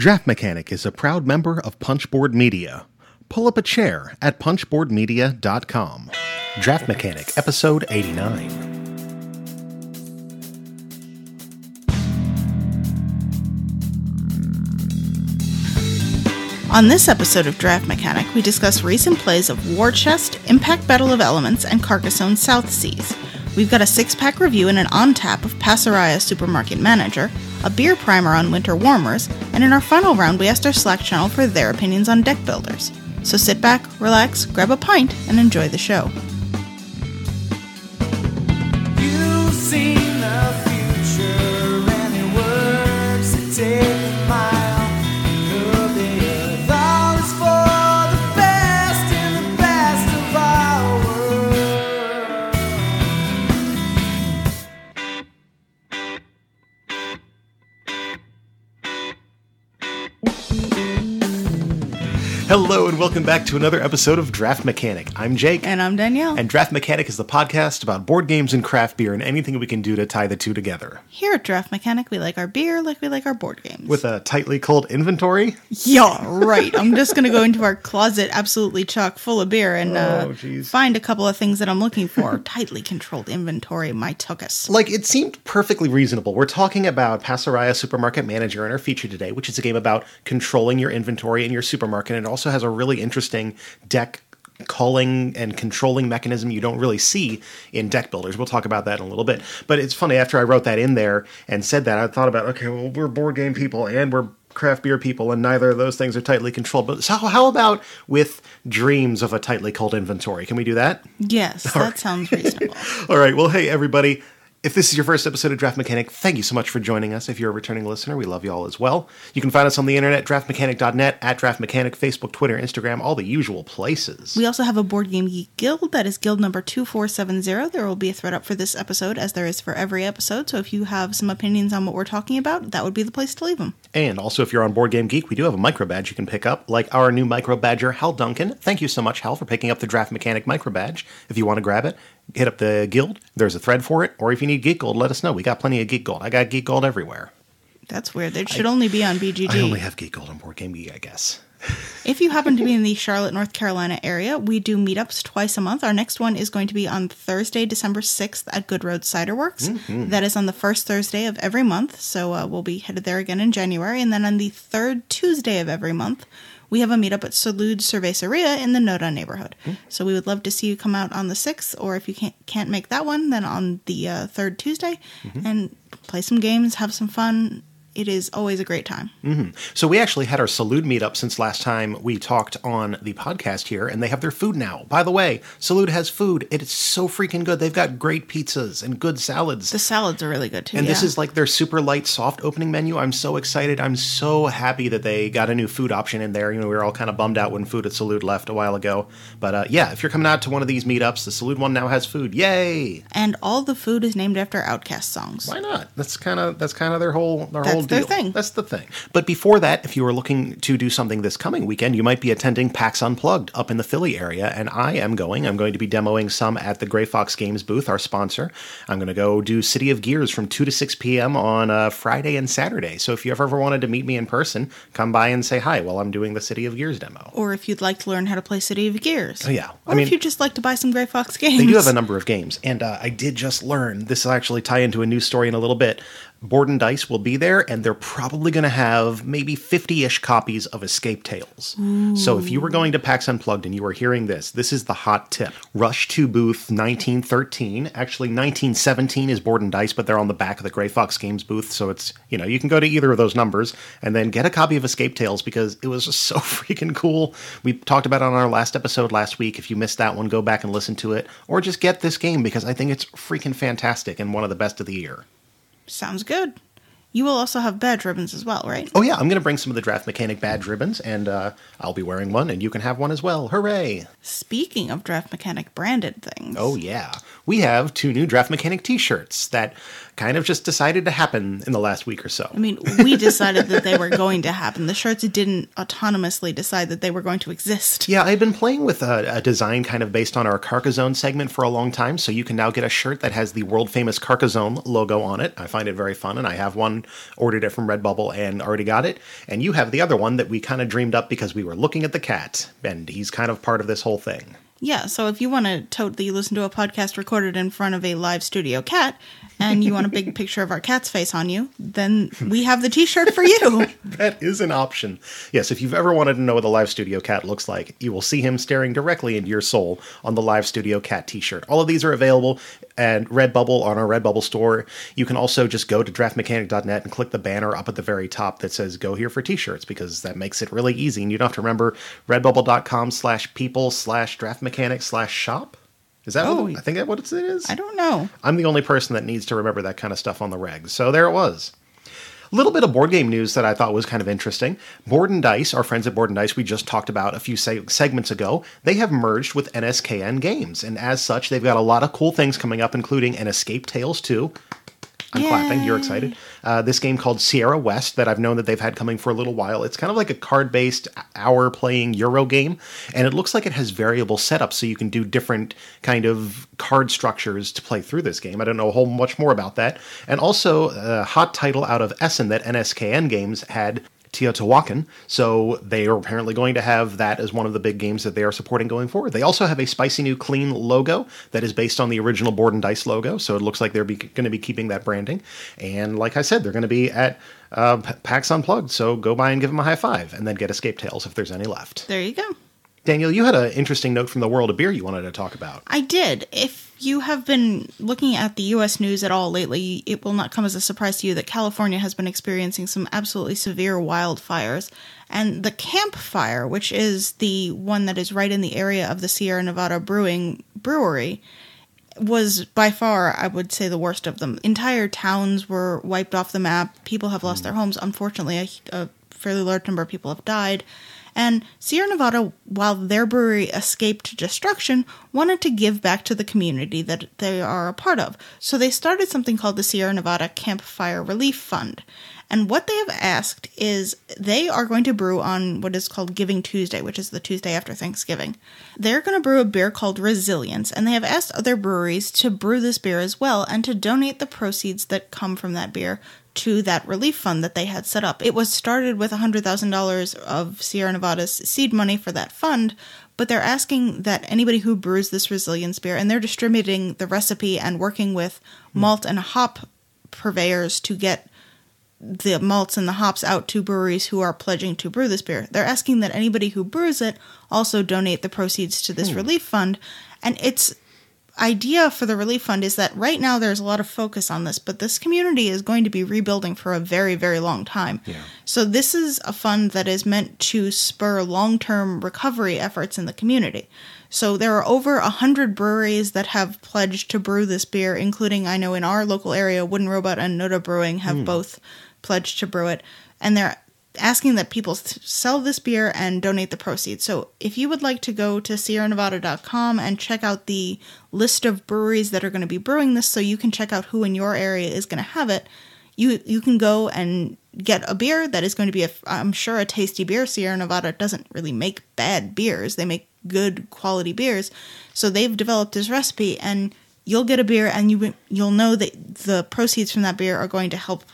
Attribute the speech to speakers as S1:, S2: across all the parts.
S1: Draft Mechanic is a proud member of Punchboard Media. Pull up a chair at punchboardmedia.com. Draft Mechanic, episode 89.
S2: On this episode of Draft Mechanic, we discuss recent plays of War Chest, Impact Battle of Elements, and Carcassonne South Seas. We've got a six pack review and an on tap of Pasaraya Supermarket Manager, a beer primer on Winter Warmers, and in our final round, we asked our Slack channel for their opinions on deck builders. So sit back, relax, grab a pint, and enjoy the show.
S3: The future it works to
S1: Hello, and welcome back to another episode of Draft Mechanic. I'm Jake.
S2: And I'm Danielle.
S1: and Draft Mechanic is the podcast about board games and craft beer and anything we can do to tie the two together.
S2: Here at Draft Mechanic, we like our beer like we like our board games.
S1: With a tightly culled inventory.
S2: Yeah, right. I'm just gonna go into our closet absolutely chock full of beer and uh,
S1: Oh, jeez.
S2: find a couple of things that I'm looking for. Tightly controlled inventory might took us.
S1: Like, it seemed perfectly reasonable. We're talking about Pasaraya Supermarket Manager in our feature today, which is a game about controlling your inventory in your supermarket. And it also has a really interesting deck culling and controlling mechanism you don't really see in deck builders. We'll talk about that in a little bit. But it's funny, after I wrote that in there and said that, I thought about, okay, well, we're board game people and we're craft beer people, and neither of those things are tightly controlled. But so, how about with dreams of a tightly culled inventory? Can we do that?
S2: Yes, that sounds reasonable.
S1: All right. Well, hey, everybody. If this is your first episode of Draft Mechanic, thank you so much for joining us. If you're a returning listener, we love you all as well. You can find us on the internet, draftmechanic.net, at Draft Mechanic, Facebook, Twitter, Instagram, all the usual places.
S2: We also have a Board Game Geek Guild. That is guild number 2470. There will be a thread up for this episode, as there is for every episode. So if you have some opinions on what we're talking about, that would be the place to leave them.
S1: And also, if you're on Board Game Geek, we do have a micro badge you can pick up, like our new micro badger, Hal Duncan. Thank you so much, Hal, for picking up the Draft Mechanic micro badge. If you want to grab it, hit up the guild. There's a thread for it. Or if you need Geek Gold, let us know. We got plenty of Geek Gold. I got Geek Gold everywhere.
S2: That's weird. It should only be on BGG.
S1: I only have Geek Gold on Board Game Geek, I guess.
S2: If you happen to be in the Charlotte, North Carolina area, we do meetups twice a month. Our next one is going to be on Thursday, December 6th at Good Road Cider Works. That is on the first Thursday of every month. So uh, we'll be headed there again in January. And then on the third Tuesday of every month, we have a meetup at Salud Cerveceria in the Noda neighborhood. So we would love to see you come out on the 6th, or if you can't, can't make that one, then on the uh, third Tuesday and play some games, have some fun. It is always a great time.
S1: So we actually had our Salud meetup since last time we talked on the podcast here, and they have their food now. By the way, Salud has food. It is so freaking good. They've got great pizzas and good salads.
S2: The salads are really good too.
S1: and this is like their super light, soft opening menu. I'm so excited. I'm so happy that they got a new food option in there. You know, we were all kind of bummed out when food at Salud left a while ago. But uh, yeah, if you're coming out to one of these meetups, the Salud one now has food. Yay!
S2: and all the food is named after OutKast songs.
S1: Why not? That's kind of that's kind of their whole their
S2: That's
S1: whole
S2: their
S1: deal.
S2: thing.
S1: That's the thing. But before that, if you were looking to do something this coming weekend, you might be attending PAX Unplugged up in the Philly area, and I am going. I'm going to be demoing some at the Grey Fox Games booth, our sponsor. I'm going to go do City of Gears from two to six p.m. on uh, Friday and Saturday. So if you ever wanted to meet me in person, come by and say hi while I'm doing the City of Gears demo.
S2: Or if you'd like to learn how to play City of Gears.
S1: Oh, yeah.
S2: Or
S1: I mean-
S2: if you'd just like to buy some Grey Fox games.
S1: They do have a number of games, and uh, I did just learn this will actually tie into a new story in a little bit. Board and Dice will be there, and they're probably going to have maybe 50 ish copies of Escape Tales. So if you were going to PAX Unplugged and you were hearing this, this is the hot tip. Rush to booth 1913. Actually, 1917 is Board and Dice, but they're on the back of the Grey Fox Games booth. So it's, you know, you can go to either of those numbers and then get a copy of Escape Tales because it was just so freaking cool. We talked about it on our last episode last week. If you missed that one, go back and listen to it, or just get this game because I think it's freaking fantastic and one of the best of the year.
S2: Sounds good. You will also have badge ribbons as well, right?
S1: Oh yeah, I'm going to bring some of the Draft Mechanic badge ribbons, and uh, I'll be wearing one, and you can have one as well. Hooray!
S2: Speaking of Draft Mechanic branded things.
S1: Oh yeah, we have two new Draft Mechanic T-shirts that kind of just decided to happen in the last week or so.
S2: I mean, we decided that they were going to happen. The shirts didn't autonomously decide that they were going to exist.
S1: Yeah, I've been playing with a, a design kind of based on our Carcassonne segment for a long time, so you can now get a shirt that has the world famous Carcassonne logo on it. I find it very fun, and I have one ordered it from Redbubble and already got it, and you have the other one that we kind of dreamed up because we were looking at the cat, and he's kind of part of this whole thing.
S2: Yeah, so if you want to totally listen to a podcast recorded in front of a live studio cat and you want a big picture of our cat's face on you, then we have the t shirt for you.
S1: That is an option. Yes, if you've ever wanted to know what the live studio cat looks like, you will see him staring directly into your soul on the live studio cat t-shirt. All of these are available at Redbubble on our Redbubble store. You can also just go to draftmechanic.net and click the banner up at the very top that says go here for t-shirts because that makes it really easy and you don't have to remember redbubble.com slash people slash draftmechanic slash shop. Is that
S2: Oh.
S1: what, I think that what it is?
S2: I don't know.
S1: I'm the only person that needs to remember that kind of stuff on the regs. So there it was. Little bit of board game news that I thought was kind of interesting. Board and Dice, our friends at Board and Dice, we just talked about a few se- segments ago, they have merged with NSKN Games. And as such, they've got a lot of cool things coming up, including an Escape Tales 2. I'm clapping. You're excited. Uh, this game called Sierra West that I've known that they've had coming for a little while. It's kind of like a card-based hour playing Euro game, and it looks like it has variable setups, so you can do different kind of card structures to play through this game. I don't know a whole much more about that. And also a hot title out of Essen that NSKN Games had. Teotihuacan, so they are apparently going to have that as one of the big games that they are supporting going forward. They also have a spicy new clean logo that is based on the original Board and Dice logo, so it looks like they're going to be keeping that branding. And like I said, they're going to be at uh, PAX Unplugged, so go by and give them a high five, and then get Escape Tales if there's any left.
S2: There you go.
S1: Danielle, you had an interesting note from the world of beer you wanted to talk about.
S2: I did. If you have been looking at the US news at all lately, it will not come as a surprise to you that California has been experiencing some absolutely severe wildfires. And the Camp Fire, which is the one that is right in the area of the Sierra Nevada Brewing Brewery, was by far, I would say, the worst of them. Entire towns were wiped off the map. People have lost hmm. their homes. Unfortunately, a, a fairly large number of people have died. And Sierra Nevada, while their brewery escaped destruction, wanted to give back to the community that they are a part of. So they started something called the Sierra Nevada Camp Fire Relief Fund. And what they have asked is they are going to brew on what is called Giving Tuesday, which is the Tuesday after Thanksgiving. They're going to brew a beer called Resilience, and they have asked other breweries to brew this beer as well and to donate the proceeds that come from that beer to that relief fund that they had set up. It was started with $100,000 of Sierra Nevada's seed money for that fund, but they're asking that anybody who brews this resilience beer, and they're distributing the recipe and working with hmm. malt and hop purveyors to get the malts and the hops out to breweries who are pledging to brew this beer. They're asking that anybody who brews it also donate the proceeds to this hmm. relief fund. And its idea for the relief fund is that right now there's a lot of focus on this, but this community is going to be rebuilding for a very, very long time.
S1: Yeah.
S2: So this is a fund that is meant to spur long-term recovery efforts in the community. So there are over a hundred breweries that have pledged to brew this beer, including I know in our local area, Wooden Robot and Noda Brewing have hmm. both pledged to brew it, and they're asking that people sell this beer and donate the proceeds. So if you would like to go to sierranevada.com and check out the list of breweries that are going to be brewing this so you can check out who in your area is going to have it, you you can go and get a beer that is going to be a I'm sure a tasty beer. Sierra Nevada doesn't really make bad beers. They make good quality beers. So they've developed this recipe and you'll get a beer and you you'll know that the proceeds from that beer are going to help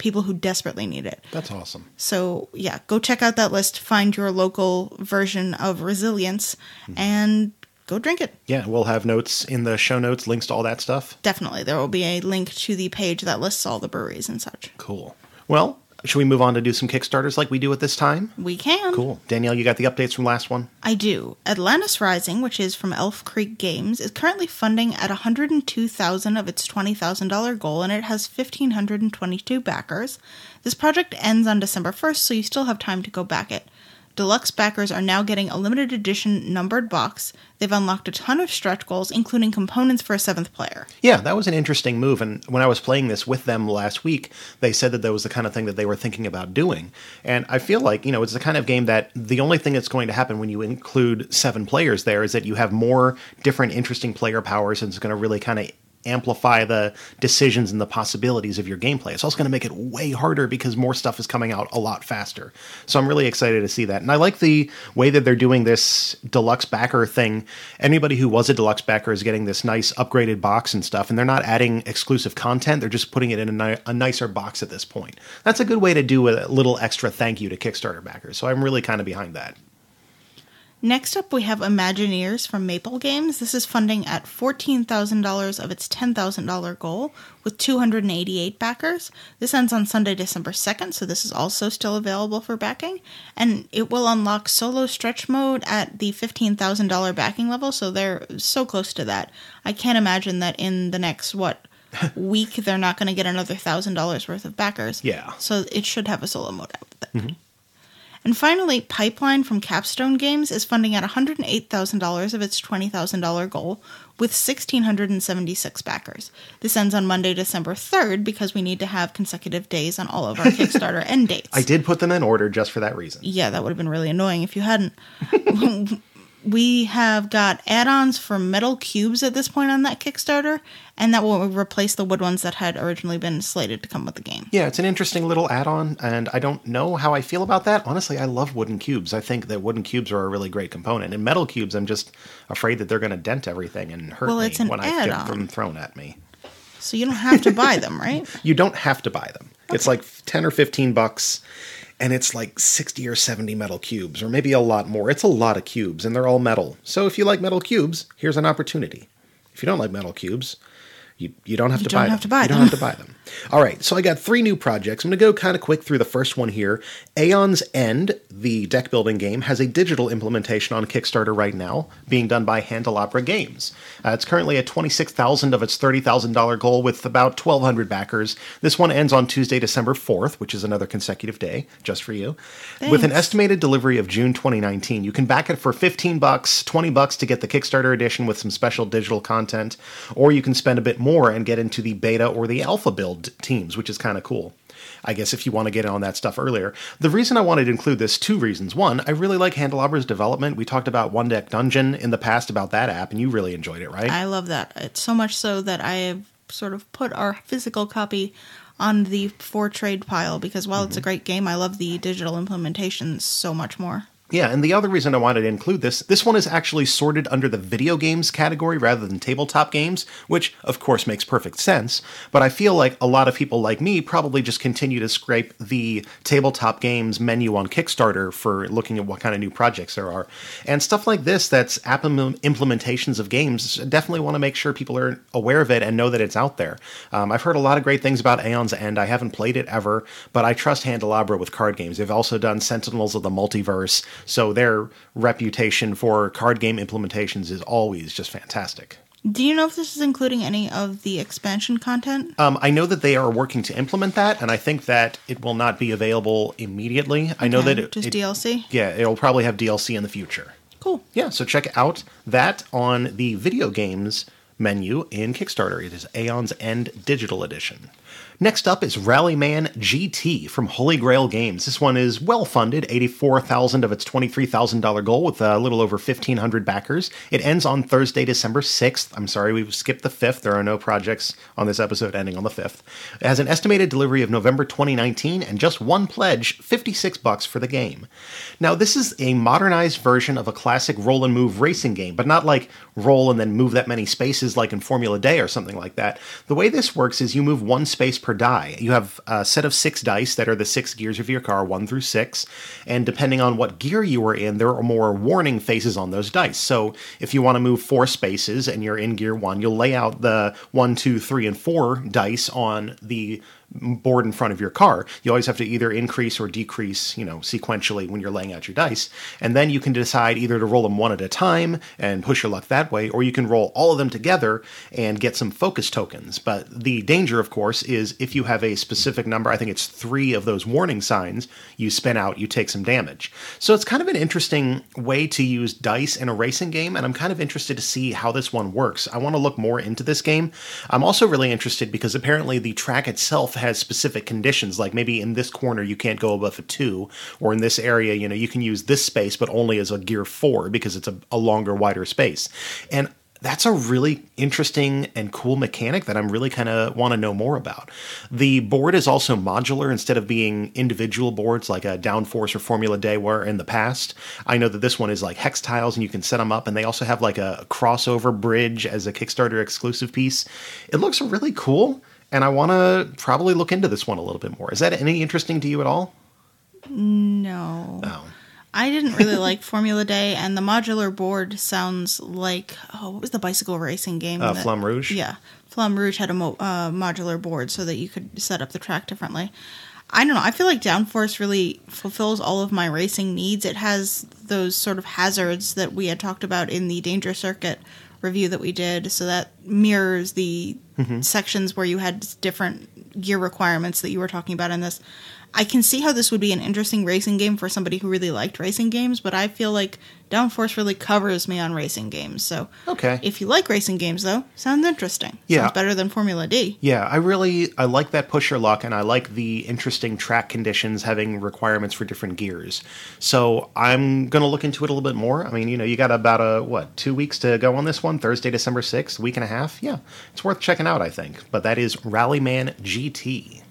S2: people who desperately need it.
S1: That's awesome.
S2: So, yeah, go check out that list, find your local version of Resilience mm-hmm. and go drink it.
S1: Yeah, we'll have notes in the show notes, links to all that stuff.
S2: Definitely. There will be a link to the page that lists all the breweries and such.
S1: Cool. Well, should we move on to do some Kickstarters like we do at this time?
S2: We can.
S1: Cool. Danielle, you got the updates from last one?
S2: I do. Atlantis Rising, which is from Elf Creek Games, is currently funding at 102,000 of its $20,000 goal and it has 1522 backers. This project ends on December 1st, so you still have time to go back it. Deluxe backers are now getting a limited edition numbered box. They've unlocked a ton of stretch goals, including components for a seventh player.
S1: Yeah, that was an interesting move. And when I was playing this with them last week, they said that that was the kind of thing that they were thinking about doing. And I feel like, you know, it's the kind of game that the only thing that's going to happen when you include seven players there is that you have more different interesting player powers and it's going to really kind of amplify the decisions and the possibilities of your gameplay. It's also going to make it way harder because more stuff is coming out a lot faster. So I'm really excited to see that. And I like the way that they're doing this deluxe backer thing. Anybody who was a deluxe backer is getting this nice upgraded box and stuff, and they're not adding exclusive content. They're just putting it in a, ni- a nicer box at this point. That's a good way to do a little extra thank you to Kickstarter backers. So I'm really kind of behind that.
S2: Next up, we have Imagineers from Maple Games. This is funding at $14,000 of its $10,000 goal with 288 backers. This ends on Sunday, December 2nd, so this is also still available for backing. And it will unlock solo stretch mode at the $15,000 backing level, so they're so close to that. I can't imagine that in the next, what, week they're not going to get another $1,000 worth of backers.
S1: Yeah.
S2: So it should have a solo mode out with it. And finally, Pipeline from Capstone Games is funding at $108,000 of its $20,000 goal with 1,676 backers. This ends on Monday, December 3rd because we need to have consecutive days on all of our Kickstarter end dates.
S1: I did put them in order just for that reason.
S2: Yeah, that would have been really annoying if you hadn't. we have got add-ons for metal cubes at this point on that Kickstarter, and that will replace the wood ones that had originally been slated to come with the game.
S1: Yeah, it's an interesting little add-on, and I don't know how I feel about that. Honestly, I love wooden cubes. I think that wooden cubes are a really great component. And metal cubes, I'm just afraid that they're going to dent everything and hurt
S2: Well,
S1: me when I get them thrown at me.
S2: So you don't have to buy them, right?
S1: You don't have to buy them. It's like 10 or 15 bucks, and it's like 60 or 70 metal cubes, or maybe a lot more. It's a lot of cubes, and they're all metal. So if you like metal cubes, here's an opportunity. If you don't like metal cubes, you, you don't have
S2: You
S1: to
S2: don't
S1: buy
S2: have
S1: them.
S2: to buy
S1: you don't have to buy them. All right, so I got three new projects. I'm going to go kind of quick through the first one here. Aeon's End, the deck building game, has a digital implementation on Kickstarter right now, being done by Handelabra Games. Uh, it's currently at 26000 of its $30,000 goal with about 1,200 backers. This one ends on Tuesday, December 4th, which is another consecutive day, just for you. With an estimated delivery of June 2019, you can back it for 15 bucks, 20 bucks to get the Kickstarter edition with some special digital content, or you can spend a bit more and get into the beta or the alpha build teams, which is kind of cool. I guess if you want to get on that stuff earlier. The reason I wanted to include this, two reasons. One, I really like Handelabra's development. We talked about One Deck Dungeon in the past about that app, and you really enjoyed it, right?
S2: I love that. It's so much so that I have sort of put our physical copy on the for trade pile because while it's a mm-hmm. great game, I love the digital implementation so much more.
S1: Yeah, and the other reason I wanted to include this, this one is actually sorted under the video games category rather than tabletop games, which of course makes perfect sense. But I feel like a lot of people like me probably just continue to scrape the tabletop games menu on Kickstarter for looking at what kind of new projects there are. And stuff like this that's app im- implementations of games, definitely want to make sure people are aware of it and know that it's out there. Um, I've heard a lot of great things about Aeon's End. I haven't played it ever, but I trust Handelabra with card games. They've also done Sentinels of the Multiverse, so their reputation for card game implementations is always just fantastic.
S2: Do you know if this is including any of the expansion content?
S1: Um, I know that they are working to implement that, and I think that it will not be available immediately. I know
S2: Okay,
S1: that it,
S2: just
S1: it-
S2: DLC.
S1: Yeah, it'll probably have DLC in the future.
S2: Cool.
S1: Yeah, so check out that on the video games menu in Kickstarter. It is Aeon's End Digital Edition. Next up is Rallyman GT from Holy Grail Games. This one is well funded, 84,000 of its $23,000 goal with a little over 1,500 backers. It ends on Thursday, December 6th. I'm sorry, we've skipped the 5th. There are no projects on this episode ending on the 5th. It has an estimated delivery of November 2019 and just one pledge, 56 bucks for the game. Now, this is a modernized version of a classic roll and move racing game, but not like roll and then move that many spaces like in Formula D or something like that. The way this works is you move one space per die. You have a set of six dice that are the six gears of your car, one through six, and depending on what gear you are in, there are more warning faces on those dice. So if you want to move four spaces and you're in gear one, you'll lay out the one, two, three, and four dice on the board in front of your car. You always have to either increase or decrease, you know, sequentially when you're laying out your dice. And then you can decide either to roll them one at a time and push your luck that way, or you can roll all of them together and get some focus tokens. But the danger, of course, is if you have a specific number, I think it's three of those warning signs, you spin out, you take some damage. So it's kind of an interesting way to use dice in a racing game, and I'm kind of interested to see how this one works. I want to look more into this game. I'm also really interested because apparently the track itself has specific conditions, like maybe in this corner you can't go above a two, or in this area, you know, you can use this space, but only as a gear four because it's a, a longer, wider space. And that's a really interesting and cool mechanic that I'm really kind of want to know more about. The board is also modular instead of being individual boards like a Downforce or Formula D were in the past. I know that this one is like hex tiles and you can set them up, and they also have like a crossover bridge as a Kickstarter exclusive piece. It looks really cool, and I want to probably look into this one a little bit more. Is that any interesting to you at all?
S2: No.
S1: Oh.
S2: I didn't really like Formula D, and the modular board sounds like oh, what was the bicycle racing game?
S1: Uh,
S2: that-
S1: Flamme Rouge?
S2: Yeah, Flamme Rouge had a mo- uh, modular board so that you could set up the track differently. I don't know. I feel like Downforce really fulfills all of my racing needs. It has those sort of hazards that we had talked about in the Danger Circuit review that we did, so that mirrors the Mm-hmm. sections where you had different gear requirements that you were talking about in this. I can see how this would be an interesting racing game for somebody who really liked racing games, but I feel like Downforce really covers me on racing games. So
S1: Okay.
S2: if you like racing games, though, sounds interesting.
S1: Yeah.
S2: Sounds better than Formula D.
S1: Yeah, I really I like that pusher luck, and I like the interesting track conditions having requirements for different gears. So I'm gonna look into it a little bit more. I mean, you know, you got about a what two weeks to go on this one, Thursday, December sixth, week and a half. Yeah, it's worth checking out, I think. But that is Rallyman GT.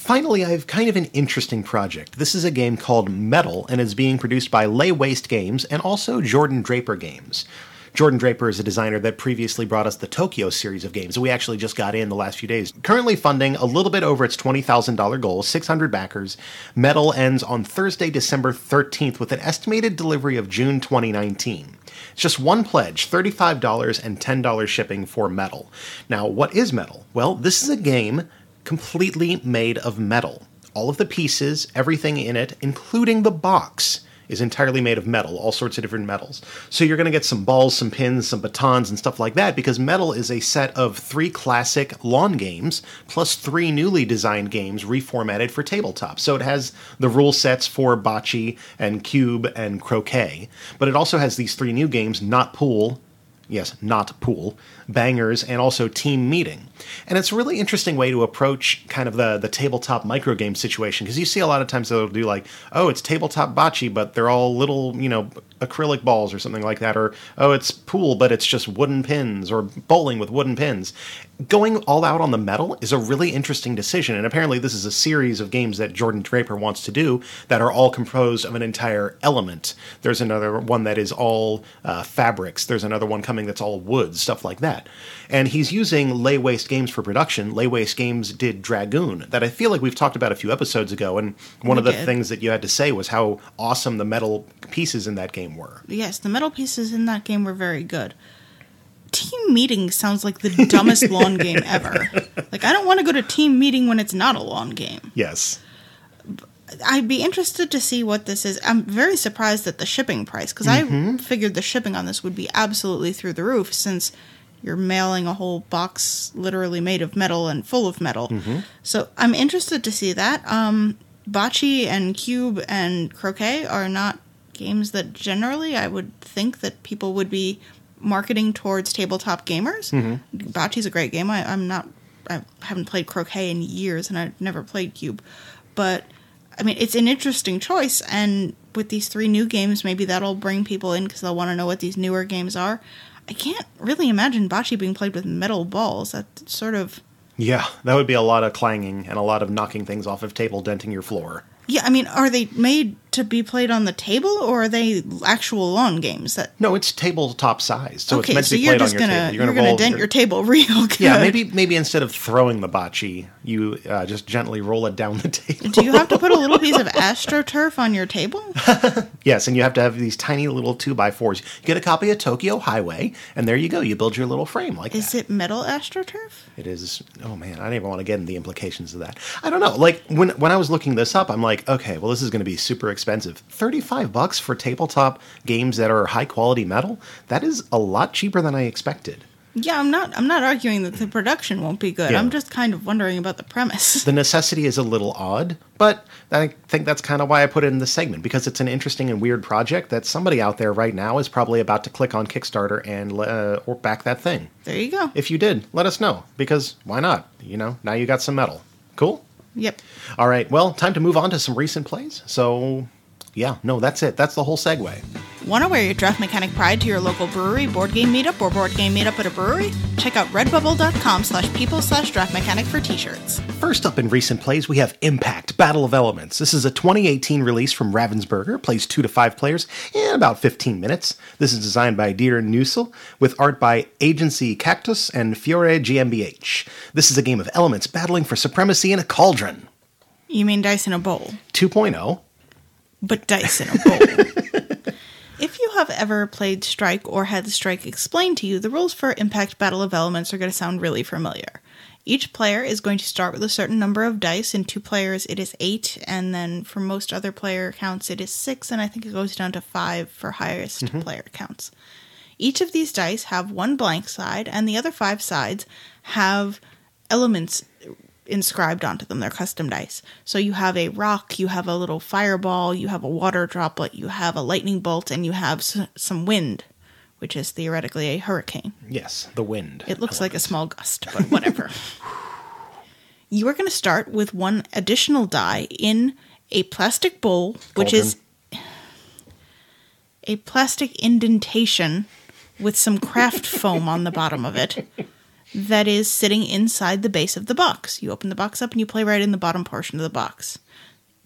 S1: Finally, I have kind of an interesting project. This is a game called Metal, and is being produced by Lay Waste Games and also Jordan Draper Games. Jordan Draper is a designer that previously brought us the Tokyo series of games that we actually just got in the last few days. Currently funding a little bit over its $20,000 goal, 600 backers. Metal ends on Thursday, December 13th with an estimated delivery of June 2019. It's just one pledge, $35 and $10 shipping for Metal. Now, what is Metal? Well, this is a game completely made of metal. All of the pieces, everything in it, including the box, is entirely made of metal, all sorts of different metals. So you're going to get some balls, some pins, some batons, and stuff like that because Metal is a set of three classic lawn games plus three newly designed games reformatted for tabletop. So it has the rule sets for bocce and Kubb and croquet, but it also has these three new games, not pool, yes, not pool, bangers, and also team meeting. And it's a really interesting way to approach kind of the, the tabletop microgame situation because you see a lot of times they'll do like, oh, it's tabletop bocce, but they're all little, you know, acrylic balls or something like that, or oh, it's pool, but it's just wooden pins, or bowling with wooden pins. Going all out on the metal is a really interesting decision, and apparently this is a series of games that Jordan Draper wants to do that are all composed of an entire element. There's another one that is all uh, fabrics. There's another one coming that's all wood, stuff like that. And he's using Lay Waste Games for production. Lay Waste Games did Dragoon, that I feel like we've talked about a few episodes ago, and one
S2: We
S1: of the
S2: did.
S1: things that you had to say was how awesome the metal pieces in that game were.
S2: Yes, the metal pieces in that game were very good. Team meeting sounds like the dumbest lawn game ever. Like, I don't want to go to team meeting when it's not a lawn game.
S1: Yes.
S2: I'd be interested to see what this is. I'm very surprised at the shipping price because I mm-hmm. figured the shipping on this would be absolutely through the roof since you're mailing a whole box literally made of metal and full of metal. So I'm interested to see that. Um, Bocce and Kubb and Croquet are not games that generally I would think that people would be marketing towards tabletop gamers. Bocce's a great game. I, I'm not. I haven't played Croquet in years, and I've never played Kubb. But I mean, it's an interesting choice, and with these three new games, maybe that'll bring people in because they'll want to know what these newer games are. I can't really imagine Bocce being played with metal balls. That sort of
S1: Yeah, that would be a lot of clanging and a lot of knocking things off of table, denting your floor.
S2: yeah. I mean, are they made to be played on the table, or are they actual lawn games? That
S1: No, it's tabletop size, so
S2: okay,
S1: it's meant
S2: so
S1: to be
S2: you're
S1: played on your
S2: gonna
S1: table.
S2: you're gonna
S1: roll
S2: dent your table real good.
S1: Yeah, maybe maybe instead of throwing the bocce, you uh, just gently roll it down the table.
S2: Do you have to put a little piece of astroturf on your table?
S1: yes, and you have to have these tiny little two by fours. You get a copy of Tokyo Highway, and there you go. You build your little frame like
S2: Is
S1: that.
S2: it metal astroturf?
S1: It is. Oh man, I don't even want to get into the implications of that. I don't know. Like when when I was looking this up, I'm like, okay, well, this is going to be super expensive. Thirty five bucks for tabletop games that are high quality metal. That is a lot cheaper than I expected.
S2: Yeah, I'm not. I'm not arguing that the production won't be good.
S1: Yeah.
S2: I'm just kind of wondering about the premise.
S1: The necessity is a little odd, but I think that's kind of why I put it in the segment because it's an interesting and weird project that somebody out there right now is probably about to click on Kickstarter and uh, or back that thing.
S2: There you go.
S1: If you did, let us know because why not? You know, now you got some metal. Cool.
S2: Yep.
S1: All right. Well, time to move on to some recent plays. So, yeah, no, that's it. That's the whole segue.
S2: Want to wear your draft mechanic pride to your local brewery, board game meetup, or board game meetup at a brewery? Check out redbubble.com slash people slash draft mechanic for t-shirts.
S1: First up in recent plays, we have Impact Battle of Elements. This is a 2018 release from Ravensburger, plays two to five players in about 15 minutes. This is designed by Dieter Nüßle, with art by Agency Cactus and Fiore GmbH. This is a game of elements battling for supremacy in a cauldron.
S2: You mean dice in a bowl,
S1: 2.0.
S2: but dice in a bowl. if you have ever played Strike or had Strike explained to you, the rules for Impact Battle of Elements are going to sound really familiar. Each player is going to start with a certain number of dice. In two players, it is eight, and then for most other player counts, it is six, and I think it goes down to five for highest mm-hmm. player counts. Each of these dice have one blank side, and the other five sides have elements inscribed onto them. They're custom dice. So you have a rock, you have a little fireball, you have a water droplet, you have a lightning bolt, and you have s- some wind, which is theoretically a hurricane.
S1: Yes, the wind.
S2: It looks like a small gust, but whatever. you are going to start with one additional die in a plastic bowl, which is a plastic indentation with some craft foam on the bottom of it that is sitting inside the base of the box. You open the box up and you play right in the bottom portion of the box.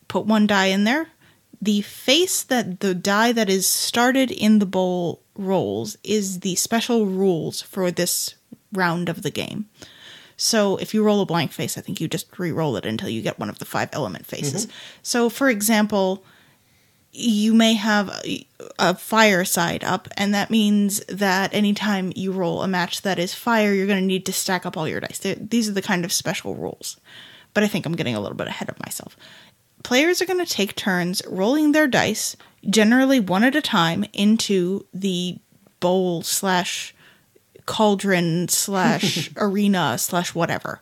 S2: Put one die in there. The face that the die that is started in the bowl rolls is the special rules for this round of the game. So if you roll a blank face, I think you just re-roll it until you get one of the five element faces. Mm-hmm. So for example, you may have a, fire side up, and that means that anytime you roll a match that is fire, you're going to need to stack up all your dice. These are the kind of special rules. But I think I'm getting a little bit ahead of myself. Players are going to take turns rolling their dice, generally one at a time, into the bowl slash cauldron slash arena slash whatever.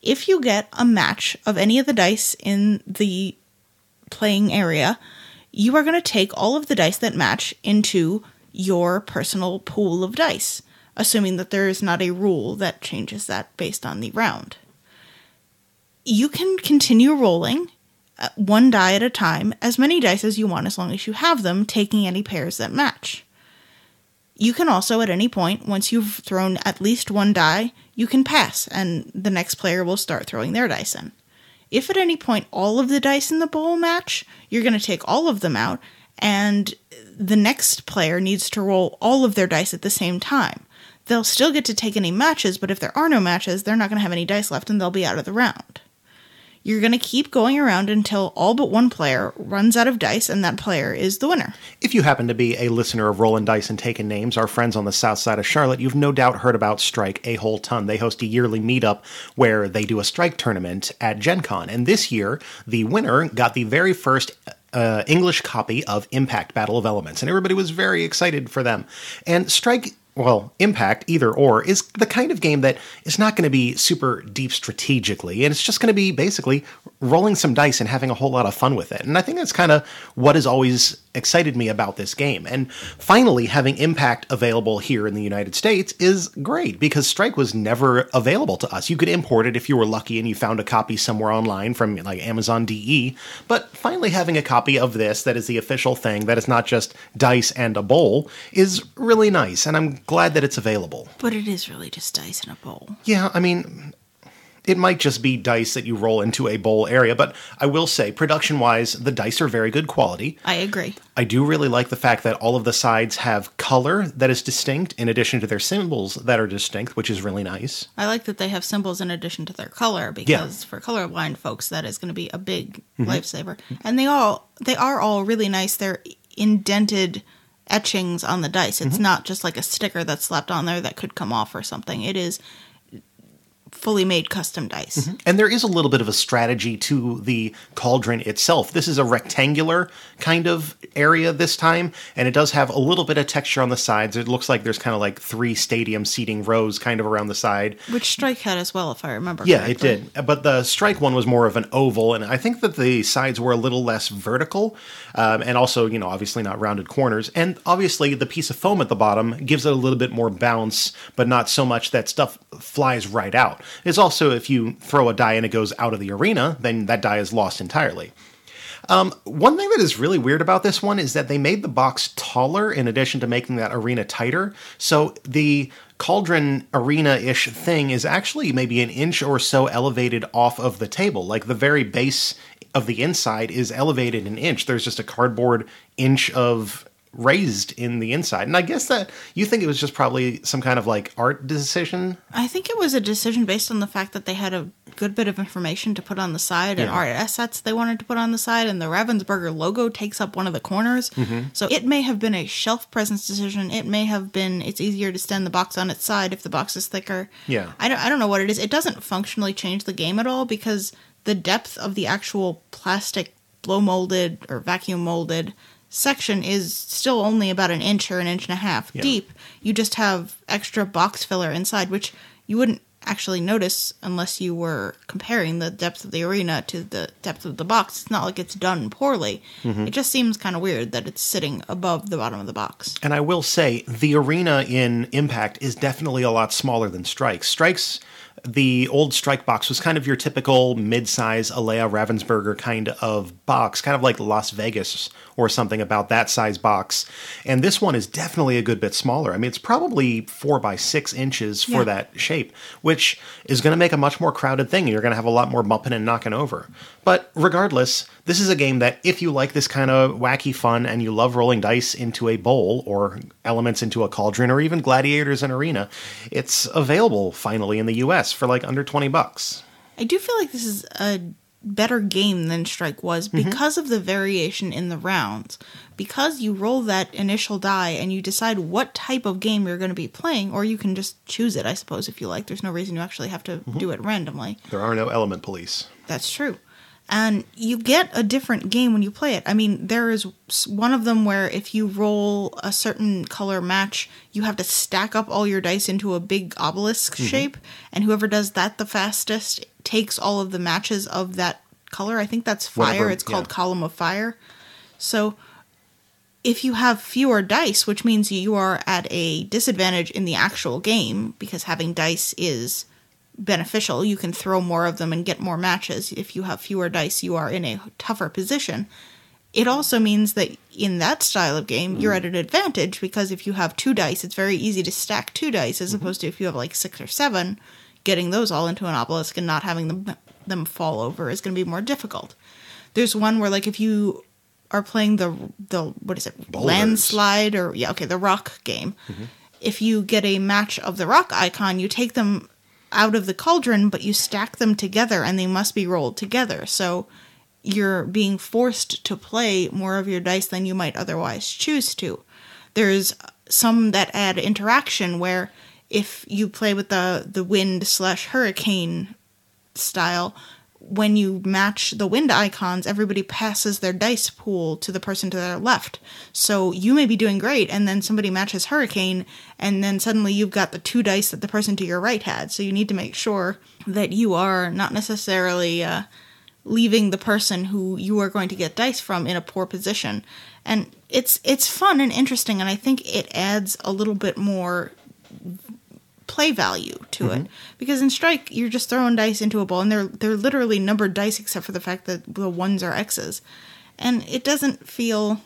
S2: If you get a match of any of the dice in the playing area, you are going to take all of the dice that match into your personal pool of dice, assuming that there is not a rule that changes that based on the round. You can continue rolling uh, one die at a time, as many dice as you want, as long as you have them, taking any pairs that match. You can also, at any point, once you've thrown at least one die, you can pass, and the next player will start throwing their dice in. If at any point all of the dice in the bowl match, you're going to take all of them out, and the next player needs to roll all of their dice at the same time. They'll still get to take any matches, but if there are no matches, they're not going to have any dice left and they'll be out of the round. You're going to keep going around until all but one player runs out of dice, and that player is the winner.
S1: If you happen to be a listener of Rollin' Dice and Taking Names, our friends on the south side of Charlotte, you've no doubt heard about Strike a whole ton. They host a yearly meetup where they do a Strike tournament at Gen Con. And this year, the winner got the very first uh, English copy of Impact Battle of Elements. And everybody was very excited for them. And Strike well, Impact, either or, is the kind of game that is not going to be super deep strategically, and it's just going to be basically rolling some dice and having a whole lot of fun with it. And I think that's kind of what has always excited me about this game. And finally, having Impact available here in the United States is great because Strike was never available to us. You could import it if you were lucky and you found a copy somewhere online from like Amazon DE, but finally having a copy of this that is the official thing, that is not just dice and a bowl, is really nice. And I'm glad that it's available.
S2: But it is really just dice in a bowl.
S1: Yeah, I mean, it might just be dice that you roll into a bowl area, but I will say, production wise, the dice are very good quality.
S2: I agree.
S1: I do really like the fact that all of the sides have color that is distinct, in addition to their symbols that are distinct, which is really nice.
S2: I like that they have symbols in addition to their color because for colorblind folks that is going to be a big mm-hmm. lifesaver. And they all they are all really nice. They're indented etchings on the dice. It's mm-hmm. not just like a sticker that's slapped on there that could come off or something. It is fully made custom dice.
S1: And there is a little bit of a strategy to the cauldron itself. This is a rectangular kind of area this time, and it does have a little bit of texture on the sides. It looks like there's kind of like three stadium seating rows kind of around the side.
S2: Which Strike had as well, if I remember
S1: Yeah, it did. But the strike one was more of an oval, and I think that the sides were a little less vertical, um, and also, you know, obviously not rounded corners. And obviously, the piece of foam at the bottom gives it a little bit more bounce, but not so much that stuff flies right out. It's also if you throw a die and it goes out of the arena, then that die is lost entirely. Um, one thing that is really weird about this one is that they made the box taller in addition to making that arena tighter. So the cauldron arena ish thing is actually maybe an inch or so elevated off of the table. Like the very base of the inside is elevated an inch. There's just a cardboard inch of raised in the inside. And I guess that you think it was just probably some kind of like art decision.
S2: I think it was a decision based on the fact that they had a good bit of information to put on the side and art assets they wanted to put on the side, and the Ravensburger logo takes up one of the corners.
S1: Mm-hmm.
S2: So it may have been a shelf presence decision. It may have been it's easier to stand the box on its side if the box is thicker.
S1: Yeah.
S2: I don't, I don't know what it is. It doesn't functionally change the game at all because the depth of the actual plastic blow molded or vacuum molded section is still only about an inch or an inch and a half
S1: Yeah.
S2: deep. You just have extra box filler inside, which you wouldn't actually notice unless you were comparing the depth of the arena to the depth of the box. It's not like it's done poorly. Mm-hmm. It just seems kind of weird that it's sitting above the bottom of the box.
S1: And I will say, the arena in Impact is definitely a lot smaller than Strikes. Strikes, the old Strike box was kind of your typical mid-size Alea Ravensburger kind of box, kind of like Las Vegas or something about that size box. And this one is definitely a good bit smaller. I mean, it's probably four by six inches for
S2: Yeah.
S1: that shape, which is going to make a much more crowded thing. You're going to have a lot more bumping and knocking over. But regardless, this is a game that if you like this kind of wacky fun and you love rolling dice into a bowl or elements into a cauldron or even gladiators and arena, it's available finally in the US for like under 20 bucks.
S2: I do feel like this is a better game than Strike was mm-hmm. because of the variation in the rounds. Because you roll that initial die and you decide what type of game you're going to be playing, or you can just choose it, I suppose, if you like. There's no reason you actually have to mm-hmm. do it randomly.
S1: There are no element police.
S2: That's true. And you get a different game when you play it. I mean, there is one of them where if you roll a certain color match, you have to stack up all your dice into a big obelisk mm-hmm. shape, and whoever does that the fastest takes all of the matches of that color. I think that's fire.
S1: Whatever,
S2: it's called
S1: yeah.
S2: column of fire. So if you have fewer dice, which means you are at a disadvantage in the actual game because having dice is beneficial. You can throw more of them and get more matches. If you have fewer dice, you are in a tougher position. It also means that in that style of game, you're at an advantage because if you have two dice, it's very easy to stack two dice as mm-hmm. opposed to if you have like six or seven, getting those all into an obelisk and not having them them fall over is going to be more difficult. There's one where like if you are playing the the what is it
S1: Boulders.
S2: landslide or yeah okay the rock game, mm-hmm. if you get a match of the rock icon, you take them out of the cauldron, but you stack them together and they must be rolled together. So you're being forced to play more of your dice than you might otherwise choose to. There's some that add interaction where if you play with the the wind slash hurricane style, when you match the wind icons, everybody passes their dice pool to the person to their left. So you may be doing great, and then somebody matches Hurricane, and then suddenly you've got the two dice that the person to your right had. So you need to make sure that you are not necessarily uh, leaving the person who you are going to get dice from in a poor position. And it's it's fun and interesting, and I think it adds a little bit more play value to
S1: Mm-hmm.
S2: it because in strike you're just throwing dice into a bowl and they're they're literally numbered dice except for the fact that the ones are x's and it doesn't feel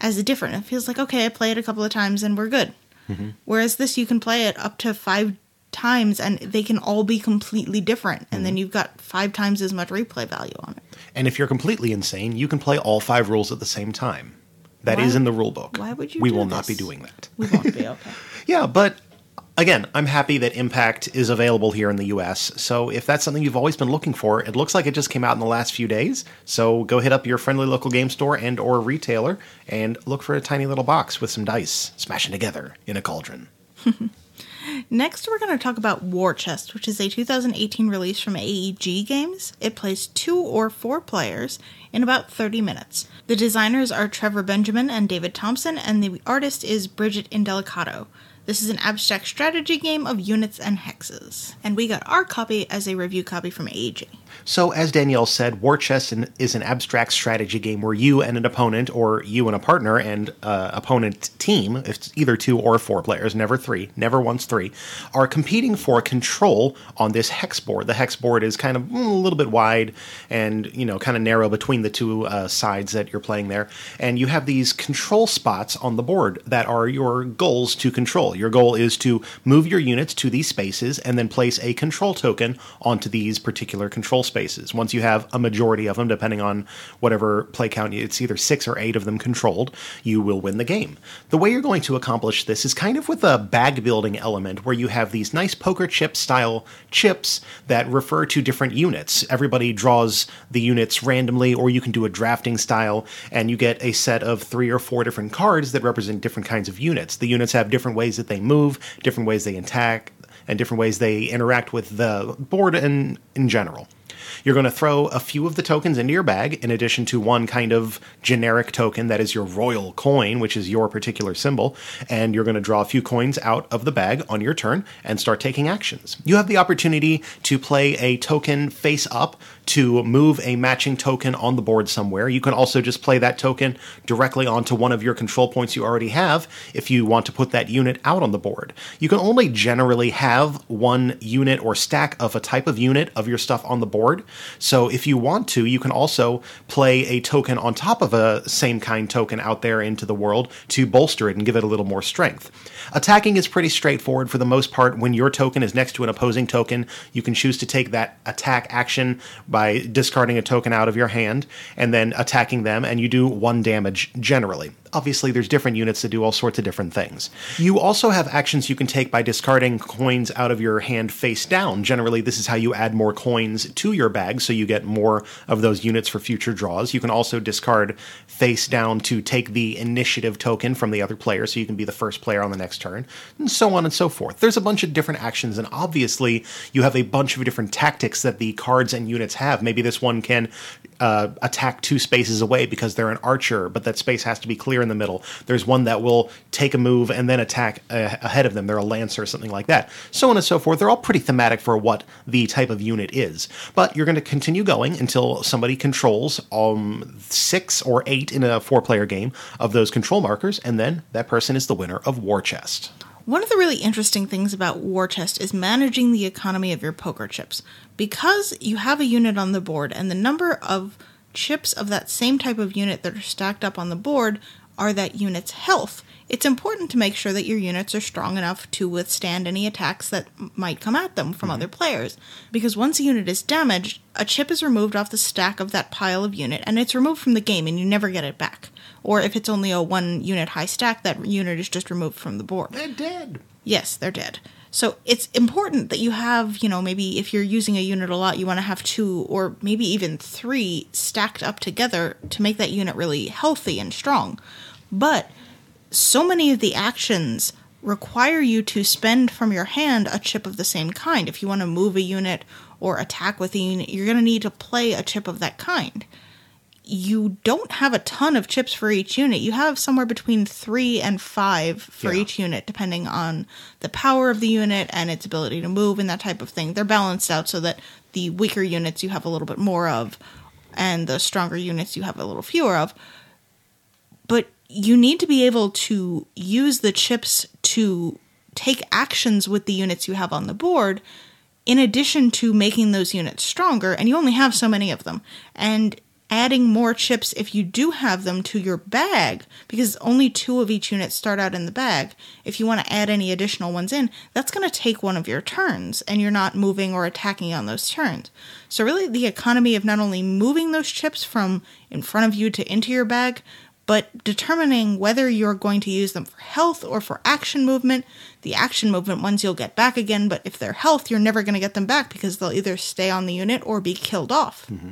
S2: as different it feels like okay i play it a couple of times and we're good
S1: Mm-hmm.
S2: whereas this you can play it up to five times and they can all be completely different and
S1: Mm-hmm.
S2: then you've got five times as much replay value on it
S1: And if you're completely insane, you can play all five rules at the same time. That is
S2: Why-
S1: in the rule book.
S2: why would you
S1: We
S2: do
S1: will not be doing that.
S2: we won't be okay
S1: Yeah, but again, I'm happy that Impact is available here in the US. So if that's something you've always been looking for, it looks like it just came out in the last few days. So go hit up your friendly local game store and or retailer and look for a tiny little box with some dice smashing together in a cauldron.
S2: Next, we're going to talk about War Chest, which is a 2018 release from AEG Games. It plays two or four players in about 30 minutes. The designers are Trevor Benjamin and David Thompson, and the artist is Bridget Indelicato. This is an abstract strategy game of units and hexes. And we got our copy as a review copy from AEG.
S1: So, as Danielle said, War Chest is an abstract strategy game where you and an opponent, or you and a partner and uh, opponent team, if it's either two or four players, never three, never once three, are competing for control on this hex board. The hex board is kind of mm, a little bit wide and you know kind of narrow between the two uh, sides that you're playing there, and you have these control spots on the board that are your goals to control. Your goal is to move your units to these spaces and then place a control token onto these particular control spaces. Once you have a majority of them, depending on whatever play count, it's either six or eight of them controlled, you will win the game. The way you're going to accomplish this is kind of with a bag building element where you have these nice poker chip style chips that refer to different units. Everybody draws the units randomly, or you can do a drafting style, and you get a set of three or four different cards that represent different kinds of units. The units have different ways that they move, different ways they attack, and different ways they interact with the board and in general. You're going to throw a few of the tokens into your bag, in addition to one kind of generic token that is your royal coin, which is your particular symbol. And you're going to draw a few coins out of the bag on your turn and start taking actions. You have the opportunity to play a token face up to move a matching token on the board somewhere. You can also just play that token directly onto one of your control points you already have if you want to put that unit out on the board. You can only generally have one unit or stack of a type of unit of your stuff on the board. So if you want to, you can also play a token on top of a same kind token out there into the world to bolster it and give it a little more strength. Attacking is pretty straightforward for the most part. When your token is next to an opposing token, you can choose to take that attack action by discarding a token out of your hand and then attacking them, and you do one damage generally. Obviously, there's different units that do all sorts of different things. You also have actions you can take by discarding coins out of your hand face down. Generally, this is how you add more coins to your bag so you get more of those units for future draws. You can also discard face down to take the initiative token from the other player so you can be the first player on the next turn, and so on and so forth. There's a bunch of different actions, and obviously, you have a bunch of different tactics that the cards and units have. Maybe this one can uh, attack two spaces away because they're an archer, but that space has to be clear in the middle. There's one that will take a move and then attack uh, ahead of them. They're a lancer or something like that. So on and so forth. They're all pretty thematic for what the type of unit is. But you're going to continue going until somebody controls um, six or eight in a four player game of those control markers, and then that person is the winner of War Chest.
S2: One of the really interesting things about War Chest is managing the economy of your poker chips. Because you have a unit on the board and the number of chips of that same type of unit that are stacked up on the board are that unit's health. It's important to make sure that your units are strong enough to withstand any attacks that might come at them from mm-hmm. other players. Because once a unit is damaged, a chip is removed off the stack of that pile of unit and it's removed from the game and you never get it back. Or if it's only a one unit high stack, that unit is just removed from the board.
S1: They're dead.
S2: Yes, they're dead. So it's important that you have, you know, maybe if you're using a unit a lot, you want to have two or maybe even three stacked up together to make that unit really healthy and strong. But so many of the actions require you to spend from your hand a chip of the same kind. If you want to move a unit or attack with a unit, you're going to need to play a chip of that kind you don't have a ton of chips for each unit. You have somewhere between three and five for
S1: Yeah.
S2: each unit, depending on the power of the unit and its ability to move and that type of thing. They're balanced out so that the weaker units you have a little bit more of, and the stronger units you have a little fewer of. But you need to be able to use the chips to take actions with the units you have on the board in addition to making those units stronger, and you only have so many of them. And adding more chips if you do have them to your bag, because only two of each unit start out in the bag. If you want to add any additional ones in, that's going to take one of your turns, and you're not moving or attacking on those turns. So, really, the economy of not only moving those chips from in front of you to into your bag, but determining whether you're going to use them for health or for action movement. The action movement ones you'll get back again, but if they're health, you're never going to get them back because they'll either stay on the unit or be killed off. Mm-hmm.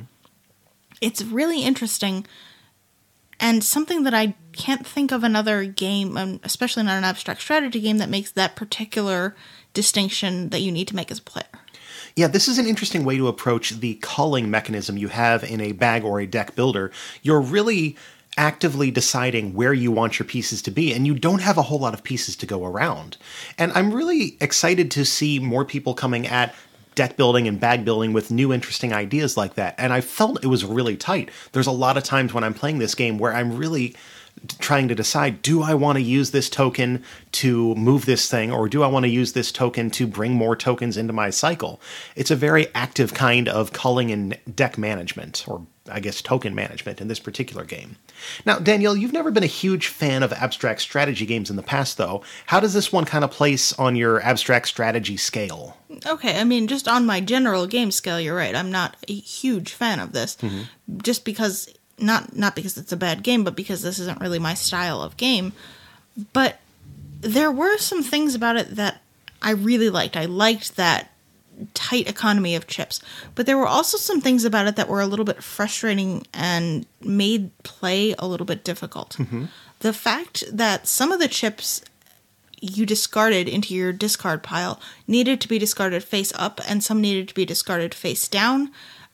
S2: It's really interesting and something that I can't think of another game, um, especially not an abstract strategy game, that makes that particular distinction that you need to make as a player.
S1: Yeah, this is an interesting way to approach the culling mechanism you have in a bag or a deck builder. You're really actively deciding where you want your pieces to be, and you don't have a whole lot of pieces to go around. And I'm really excited to see more people coming at deck building and bag building with new interesting ideas like that. And I felt it was really tight. There's a lot of times when I'm playing this game where I'm really trying to decide do I want to use this token to move this thing or do I want to use this token to bring more tokens into my cycle? It's a very active kind of culling and deck management or I guess token management in this particular game. Now, Danielle, you've never been a huge fan of abstract strategy games in the past though. How does this one kind of place on your abstract strategy scale?
S2: Okay, I mean, just on my general game scale, you're right. I'm not a huge fan of this, mm-hmm. just because not not because it's a bad game, but because this isn't really my style of game. But there were some things about it that I really liked. I liked that tight economy of chips, but there were also some things about it that were a little bit frustrating and made play a little bit difficult. The fact that some of the chips you discarded into your discard pile needed to be discarded face up and some needed to be discarded face down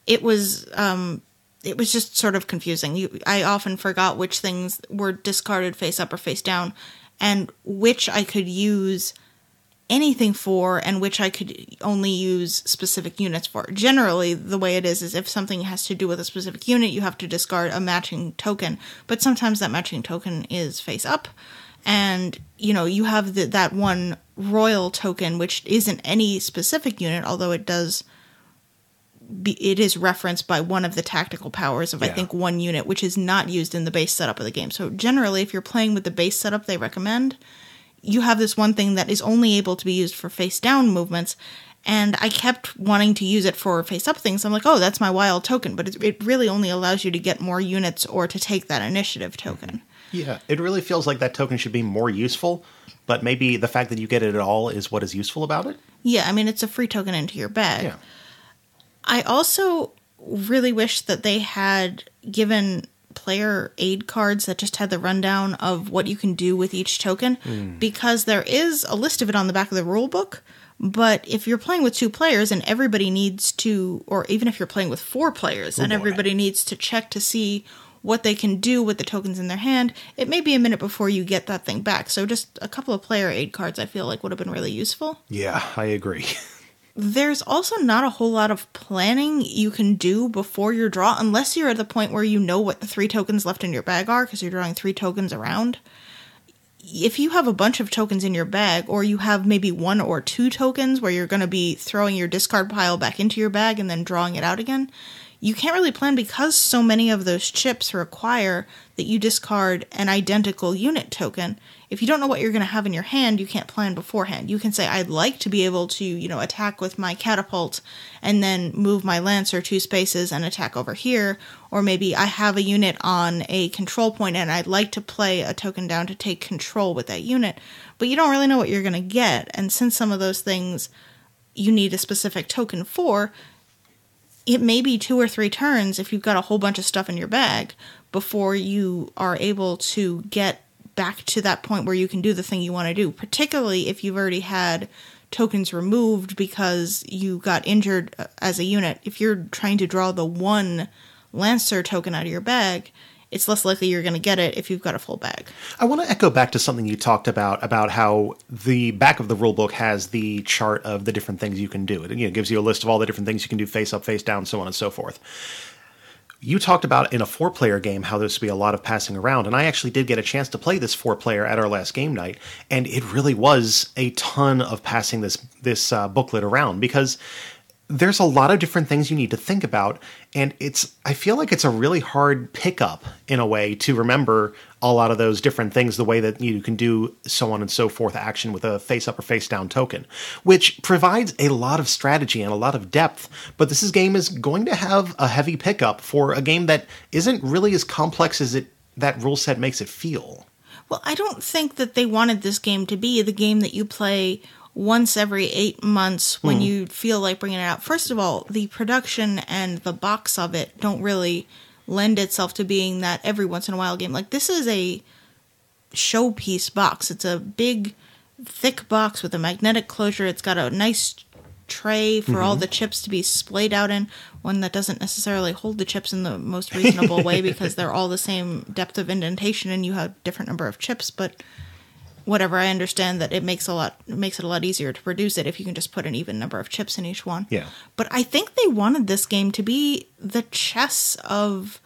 S2: it was um it was just sort of confusing. You i often forgot which things were discarded face up or face down and which i could use anything for and which i could only use specific units for. Generally the way it is is if something has to do with a specific unit you have to discard a matching token. But sometimes that matching token is face up and you know you have the, that one royal token which isn't any specific unit although it does be, it is referenced by one of the tactical powers of i think one unit which is not used in the base setup of the game. So generally if you're playing with the base setup they recommend you have this one thing that is only able to be used for face down movements. And i kept wanting to use it for face up things. I'm like oh that's my wild token. But it, it really only allows you to get more units or to take that initiative token. Mm-hmm.
S1: Yeah, it really feels like that token should be more useful, but maybe the fact that you get it at all is what is useful about it.
S2: Yeah, I mean it's a free token into your bag.
S1: Yeah.
S2: I also really wish that they had given player aid cards that just had the rundown of what you can do with each token hmm. because there is a list of it on the back of the rule book. But if you're playing with two players and everybody needs to, or even if you're playing with four players and
S1: boy.
S2: everybody needs to check to see what they can do with the tokens in their hand, it may be a minute before you get that thing back. So just a couple of player aid cards I feel like would have been really useful.
S1: Yeah, I agree.
S2: There's also not a whole lot of planning you can do before your draw, unless you're at the point where you know what the three tokens left in your bag are, because you're drawing three tokens around. If you have a bunch of tokens in your bag, or you have maybe one or two tokens where you're going to be throwing your discard pile back into your bag and then drawing it out again, you can't really plan because so many of those chips require that you discard an identical unit token. If you don't know what you're going to have in your hand, you can't plan beforehand. You can say, I'd like to be able to, you know, attack with my catapult and then move my lancer two spaces and attack over here. Or maybe I have a unit on a control point and I'd like to play a token down to take control with that unit. But you don't really know what you're going to get. And since some of those things you need a specific token for, it may be two or three turns if you've got a whole bunch of stuff in your bag before you are able to get back to that point where you can do the thing you want to do, particularly if you've already had tokens removed because you got injured uh, as a unit. If you're trying to draw the one Lancer token out of your bag, it's less likely you're going to get it if you've got a full bag.
S1: I want to echo back to something you talked about about how the back of the rulebook has the chart of the different things you can do. It you know, gives you a list of all the different things you can do face up, face down, so on and so forth. You talked about in a four player game how there's to be a lot of passing around, and I actually did get a chance to play this four player at our last game night, and it really was a ton of passing this this uh, booklet around because there's a lot of different things you need to think about and it's i feel like it's a really hard pickup in a way to remember a lot of those different things the way that you can do so on and so forth action with a face up or face down token which provides a lot of strategy and a lot of depth but this is game is going to have a heavy pickup for a game that isn't really as complex as it that rule set makes it feel.
S2: Well, I don't think that they wanted this game to be the game that you play once every eight months when hmm. you feel like bringing it out. First of all, the production and the box of it don't really lend itself to being that every once in a while game. Like, this is a showpiece box. It's a big, thick box with a magnetic closure. It's got a nice tray for all mm-hmm. the chips to be splayed out in, one that doesn't necessarily hold the chips in the most reasonable way because they're all the same depth of indentation and you have different number of chips, but whatever. I understand that it makes a lot it makes it a lot easier to produce it if you can just put an even number of chips in each one.
S1: Yeah.
S2: But I think they wanted this game to be the chess of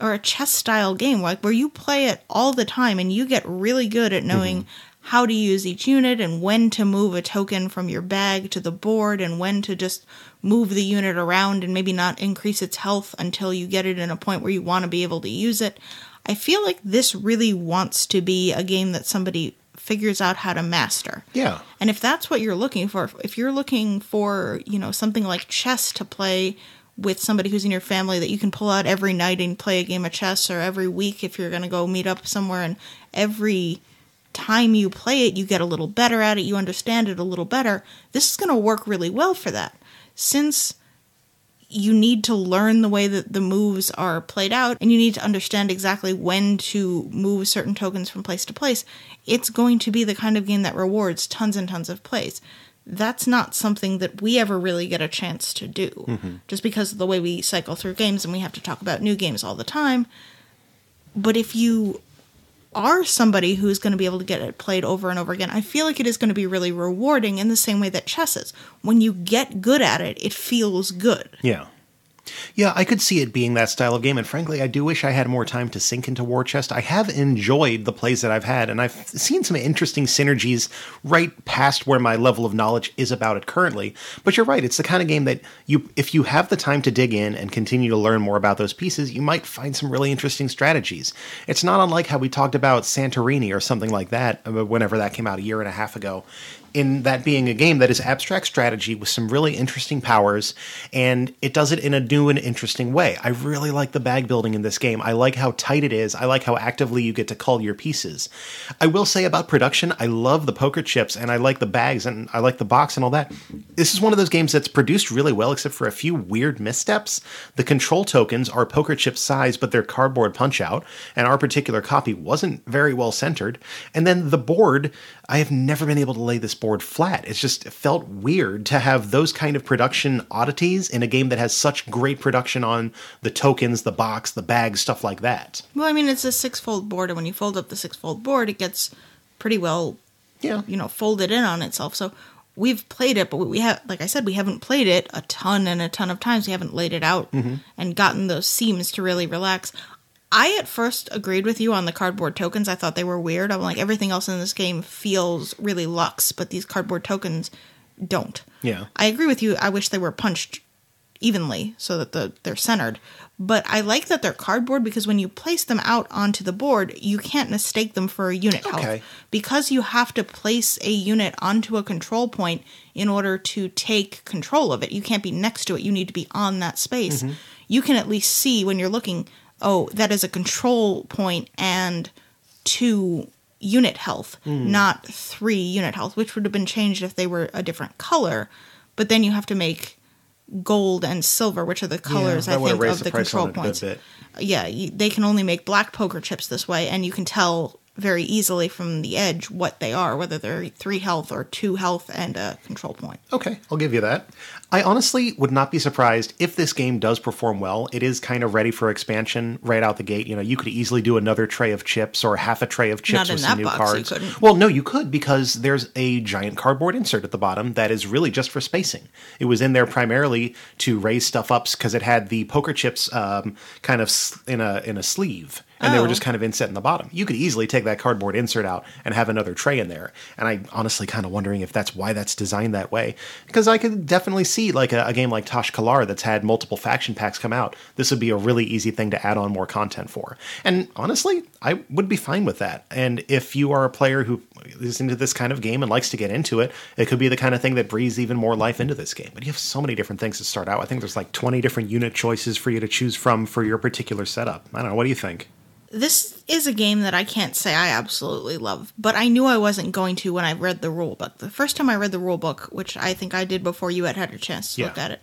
S2: or a chess style game, like where you play it all the time and you get really good at knowing mm-hmm. how to use each unit and when to move a token from your bag to the board and when to just move the unit around and maybe not increase its health until you get it in a point where you want to be able to use it. I feel like this really wants to be a game that somebody figures out how to master.
S1: Yeah.
S2: And if that's what you're looking for, if you're looking for, you know, something like chess to play with somebody who's in your family that you can pull out every night and play a game of chess or every week if you're going to go meet up somewhere and every time you play it you get a little better at it, you understand it a little better. This is going to work really well for that. Since you need to learn the way that the moves are played out and you need to understand exactly when to move certain tokens from place to place. It's going to be the kind of game that rewards tons and tons of plays. That's not something that we ever really get a chance to do mm-hmm. just because of the way we cycle through games and we have to talk about new games all the time. But if you are somebody who's going to be able to get it played over and over again, I feel like it is going to be really rewarding in the same way that chess is. When you get good at it, it feels good.
S1: Yeah. Yeah, I could see it being that style of game, and frankly, I do wish I had more time to sink into War Chest. I have enjoyed the plays that I've had, and I've seen some interesting synergies right past where my level of knowledge is about it currently. But you're right; it's the kind of game that you, if you have the time to dig in and continue to learn more about those pieces, you might find some really interesting strategies. It's not unlike how we talked about Santorini or something like that, uh, whenever that came out a year and a half ago in that being a game that is abstract strategy with some really interesting powers, and it does it in a new and interesting way. I really like the bag building in this game. I like how tight it is. I like how actively you get to cull your pieces. I will say about production, I love the poker chips, and I like the bags, and I like the box and all that. This is one of those games that's produced really well, except for a few weird missteps. The control tokens are poker chip size, but they're cardboard punch out, and our particular copy wasn't very well centered. And then the board, I have never been able to lay this board flat. It's just it felt weird to have those kind of production oddities in a game that has such great production on the tokens, the box, the bags, stuff like that.
S2: Well, I mean, it's a six-fold board, and when you fold up the six-fold board, it gets pretty well,
S1: Yeah.
S2: you know, folded in on itself. So we've played it, but we have, like I said, we haven't played it a ton and a ton of times. We haven't laid it out mm-hmm. and gotten those seams to really relax. I at first agreed with you on the cardboard tokens. I thought they were weird. I'm like, everything else in this game feels really luxe, but these cardboard tokens don't.
S1: Yeah.
S2: I agree with you. I wish they were punched evenly so that the they're centered. But I like that they're cardboard because when you place them out onto the board, you can't mistake them for a unit
S1: Okay.
S2: health. Because you have to place a unit onto a control point in order to take control of it. You can't be next to it. You need to be on that space. Mm-hmm. You can at least see when you're looking, oh, that is a control point and two unit health, hmm. not three unit health, which would have been changed if they were a different color. But then you have to make gold and silver, which are the colors
S1: that
S2: I think of
S1: the
S2: the control
S1: it a good
S2: points. Yeah, you, they can only make black poker chips this way, and you can tell very easily from the edge what they are, whether they're three health or two health and a control point.
S1: Okay, I'll give you that. I honestly would not be surprised if this game does perform well. It is kind of ready for expansion right out the gate. You know, you could easily do another tray of chips or half a tray of chips
S2: Not
S1: with some new
S2: box,
S1: cards. Well, no, you could because there's a giant cardboard insert at the bottom that is really just for spacing. It was in there primarily to raise stuff up because it had the poker chips um, kind of in a in a sleeve. And they were
S2: Oh.
S1: just kind of inset in the bottom. You could easily take that cardboard insert out and have another tray in there. And I honestly kind of wondering if that's why that's designed that way. Because I could definitely see like a, a game like Tash-Kalar that's had multiple faction packs come out. This would be a really easy thing to add on more content for. And honestly, I would be fine with that. And if you are a player who is into this kind of game and likes to get into it, it could be the kind of thing that breathes even more life into this game. But you have so many different things to start out. I think there's like 20 different unit choices for you to choose from for your particular setup. I don't know. What do you think?
S2: This is a game that I can't say I absolutely love, but I knew I wasn't going to when I read the rule book. The first time I read the rule book, which I think I did before you had had a chance to look at it,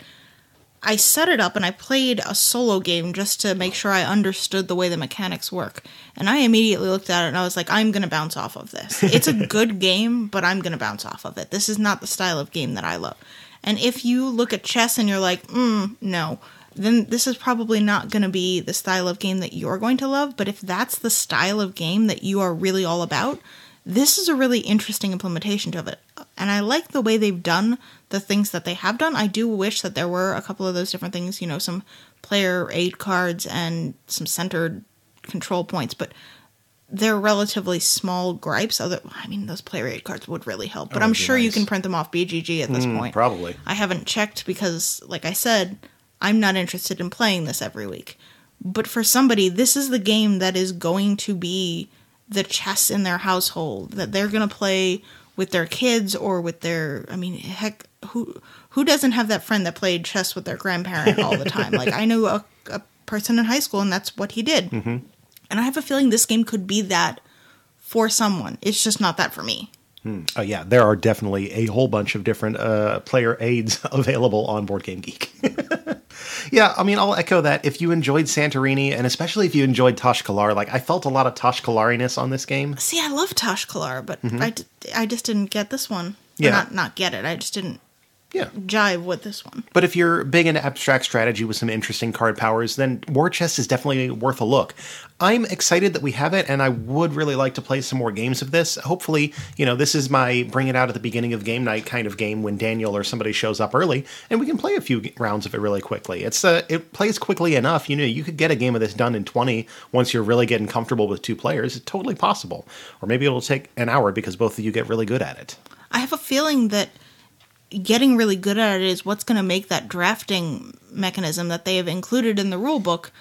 S2: I set it up and I played a solo game just to make sure I understood the way the mechanics work. And I immediately looked at it and I was like, I'm going to bounce off of this. It's a good game, but I'm going to bounce off of it. This is not the style of game that I love. And if you look at chess and you're like, mm, no, then this is probably not going to be the style of game that you're going to love. But if that's the style of game that you are really all about, This is a really interesting implementation of it. And I like the way they've done the things that they have done. I do wish that there were a couple of those different things, you know, some player aid cards and some centered control points, but they're relatively small gripes. Other, I mean, those player aid cards would really help, but
S1: Oh,
S2: I'm sure you can print them off BGG at this point.
S1: probably.
S2: I haven't checked because, like I said, I'm not interested in playing this every week. But for somebody, this is the game that is going to be the chess in their household that they're going to play with their kids or with their. I mean, heck, who who doesn't have that friend that played chess with their grandparent all the time? like I knew a, a person in high school, and that's what he did. Mm-hmm. And I have a feeling this game could be that for someone. It's just not that for me.
S1: Oh yeah, there are definitely a whole bunch of different uh, player aids available on Board Game Geek. yeah, I mean, I'll echo that. If you enjoyed Santorini, and especially if you enjoyed Tash-Kalar, like I felt a lot of Tash-Kalariness on this game.
S2: See, I love Tash-Kalar, but I, d- I just didn't get this one.
S1: Mm-hmm. Yeah.
S2: Not, not get it. I just didn't
S1: Yeah,
S2: jive with this one.
S1: but if you're big into abstract strategy with some interesting card powers, then War Chest is definitely worth a look. I'm excited that we have it, and I would really like to play some more games of this. Hopefully, you know, this is my bring it out at the beginning of game night kind of game when Daniel or somebody shows up early, and we can play a few rounds of it really quickly. It's uh, it plays quickly enough. You know, you could get a game of this done in 20 once you're really getting comfortable with two players. It's totally possible, or maybe it'll take an hour because both of you get really good at it.
S2: I have a feeling that getting really good at it is what's going to make that drafting mechanism that they have included in the rule book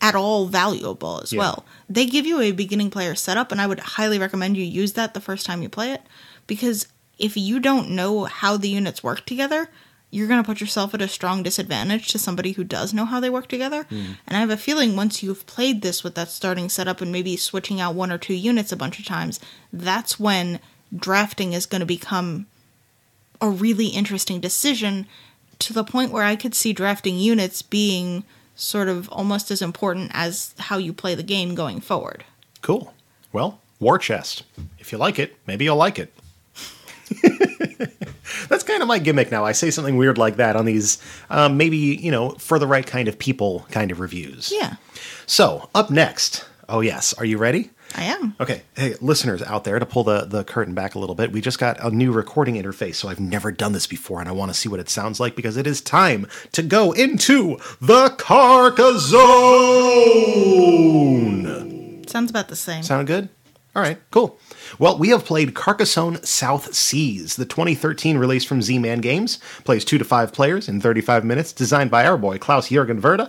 S2: at all valuable as
S1: Yeah.
S2: well. They give you a beginning player setup, and I would highly recommend you use that the first time you play it because if you don't know how the units work together, you're going to put yourself at a strong disadvantage to somebody who does know how they work together. Hmm. And I have a feeling once you've played this with that starting setup and maybe switching out one or two units a bunch of times, that's when drafting is going to become a really interesting decision to the point where I could see drafting units being sort of almost as important as how you play the game going forward.
S1: Cool. Well, War Chest. If you like it, maybe you'll like it. That's kind of my gimmick now. I say something weird like that on these, um, maybe, you know, for the right kind of people kind of reviews.
S2: Yeah,
S1: So, up next. Oh, yes. Are you ready?
S2: I am.
S1: Okay, hey, listeners out there, to pull the, the curtain back a little bit, we just got a new recording interface, so I've never done this before, and I want to see what it sounds like because it is time to go into the CarcaZone.
S2: Sounds about the same.
S1: Sound good? All right, cool. Well, we have played Carcassonne South Seas, the 2013 release from Z-Man Games. Plays two to five players in 35 minutes, designed by our boy Klaus-Jürgen Wrede,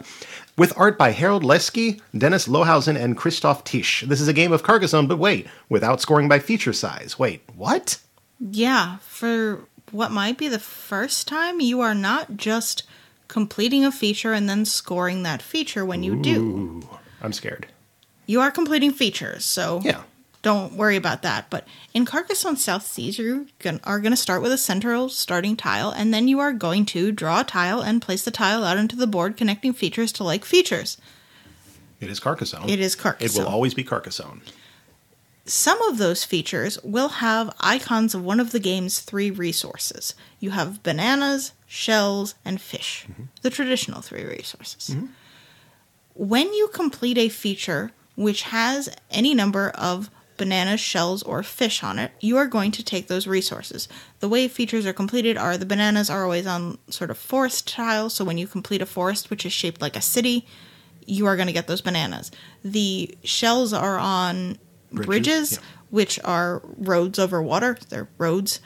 S1: with art by Harald Lieske, Dennis Lohausen, and Christoph Tisch. This is a game of Carcassonne, but wait, without scoring by feature size. Wait, what?
S2: Yeah, for what might be the first time, you are not just completing a feature and then scoring that feature when you do.
S1: Ooh, I'm scared.
S2: You are completing features, so
S1: Yeah.
S2: Don't worry about that. But in Carcassonne South Seas, you are going to start with a central starting tile, and then you are going to draw a tile and place the tile out into the board, connecting features to like features.
S1: It is Carcassonne.
S2: It is Carcassonne.
S1: It will always be Carcassonne.
S2: Some of those features will have icons of one of the game's three resources. You have bananas, shells, and fish, mm-hmm. the traditional three resources. Mm-hmm. When you complete a feature which has any number of bananas, shells, or fish on it, you are going to take those resources. The way features are completed are the bananas are always on sort of forest tiles, so when you complete a forest which is shaped like a city, you are going to get those bananas. The shells are on
S1: Bridges,
S2: bridges,
S1: yeah.
S2: which are roads over water. They're roads.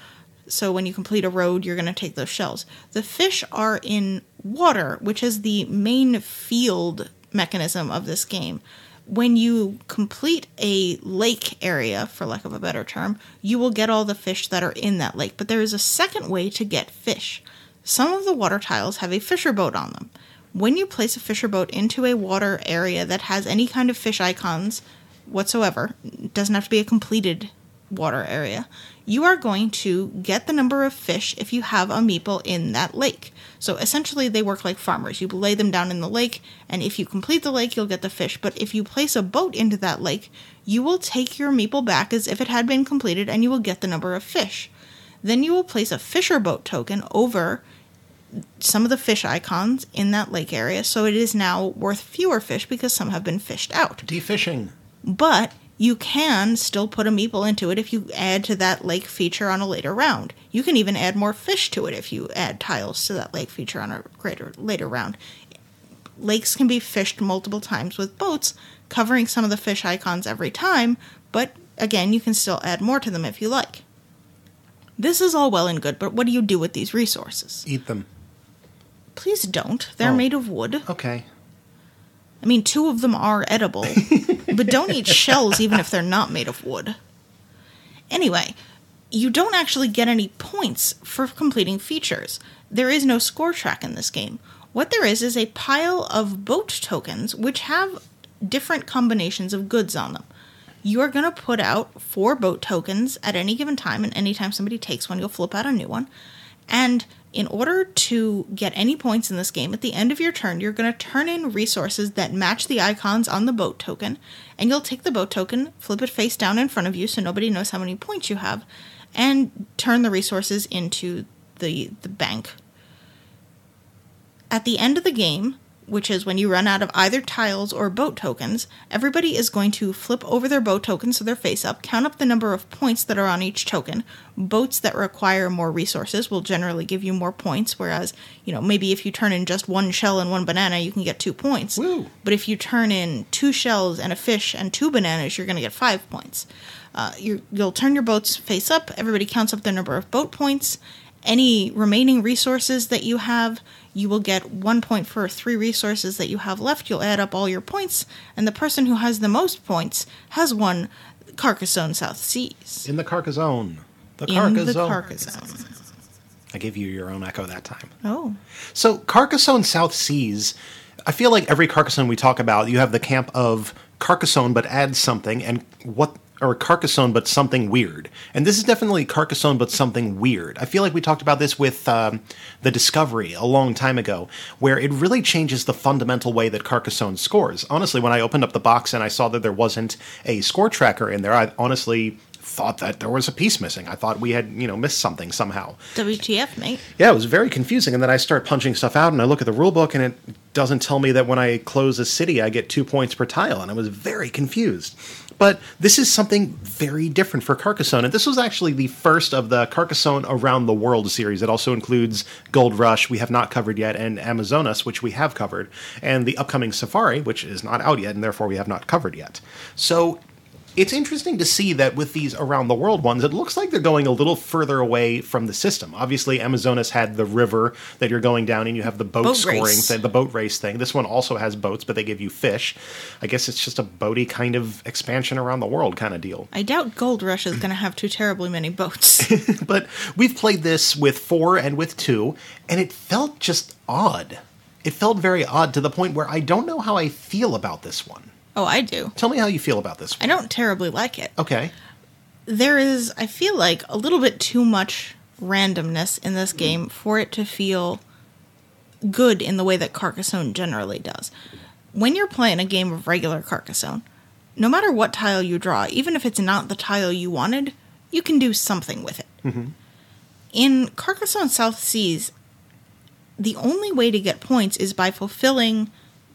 S2: So when you complete a road, you're going to take those shells. The fish are in water, which is the main field mechanism of this game. When you complete a lake area, for lack of a better term, you will get all the fish that are in that lake. But there is a second way to get fish. Some of the water tiles have a fisher boat on them. When you place a fisher boat into a water area that has any kind of fish icons whatsoever, it doesn't have to be a completed water area, you are going to get the number of fish if you have a meeple in that lake. So essentially, they work like farmers. You lay them down in the lake, and if you complete the lake, you'll get the fish. But if you place a boat into that lake, you will take your meeple back as if it had been completed, and you will get the number of fish. Then you will place a fisher boat token over some of the fish icons in that lake area, so it is now worth fewer fish because some have been fished out
S1: Defishing.
S2: but you can still put a meeple into it if you add to that lake feature on a later round. You can even add more fish to it if you add tiles to that lake feature on a greater later round. Lakes can be fished multiple times with boats, covering some of the fish icons every time, but again, you can still add more to them if you like. This is all well and good, but what do you do with these resources?
S1: Eat them.
S2: Please don't. They're
S1: Oh.
S2: made of wood.
S1: Okay.
S2: I mean, two of them are edible, but don't eat shells even if they're not made of wood. Anyway, you don't actually get any points for completing features. There is no score track in this game. What there is is a pile of boat tokens which have different combinations of goods on them. You are going to put out four boat tokens at any given time, and anytime somebody takes one, you'll flip out a new one. And in order to get any points in this game, at the end of your turn, you're going to turn in resources that match the icons on the boat token, and you'll take the boat token, flip it face down in front of you so nobody knows how many points you have, and turn the resources into the, the bank. At the end of the game, which is when you run out of either tiles or boat tokens, everybody is going to flip over their boat tokens so they're face up, count up the number of points that are on each token. Boats that require more resources will generally give you more points, whereas, you know, maybe if you turn in just one shell and one banana, you can get two points.
S1: Woo.
S2: But if you turn in two shells and a fish and two bananas, you're going to get five points. Uh, you, you'll turn your boats face up, everybody counts up their number of boat points. Any remaining resources that you have, you will get one point for three resources that you have left. You'll add up all your points, and the person who has the most points has won Carcassonne South Seas.
S1: In the CarcaZone. The
S2: In
S1: CarcaZone.
S2: the CarcaZone.
S1: I gave you your own echo that time.
S2: Oh.
S1: So Carcassonne South Seas, I feel like every Carcassonne we talk about, you have the camp of Carcassonne but add something, and what or Carcassonne but something weird. And this is definitely Carcassonne but something weird. I feel like we talked about this with um, the Discovery a long time ago, where it really changes the fundamental way that Carcassonne scores. Honestly, when I opened up the box and I saw that there wasn't a score tracker in there, I honestly thought that there was a piece missing. I thought we had, you know, missed something somehow.
S2: WTF, mate.
S1: Yeah, it was very confusing. And then I start punching stuff out, and I look at the rule book, and it doesn't tell me that when I close a city, I get two points per tile. And I was very confused. But this is something very different for Carcassonne. And this was actually the first of the Carcassonne Around the World series. It also includes Gold Rush, we have not covered yet, and Amazonas, which we have covered, and the upcoming Safari, which is not out yet, and therefore we have not covered yet. So it's interesting to see that with these around the world ones, it looks like they're going a little further away from the system. Obviously, Amazonas had the river that you're going down, and you have the boat,
S2: Boat
S1: scoring thing, the boat race thing. This one also has boats, but they give you fish. I guess it's just a boaty kind of expansion around the world kind of deal.
S2: I doubt Gold Rush is going to have too terribly many boats.
S1: but we've played this with four and with two, and it felt just odd. It felt very odd to the point where I don't know how I feel about this one.
S2: Oh, I do.
S1: Tell me how you feel about this
S2: I don't terribly like it.
S1: Okay.
S2: there is i feel like a little bit too much randomness in this game for it to feel good in the way that carcassonne generally does when you're playing a game of regular carcassonne no matter what tile you draw even if it's not the tile you wanted you can do something with it mm-hmm. in carcassonne south seas the only way to get points is by fulfilling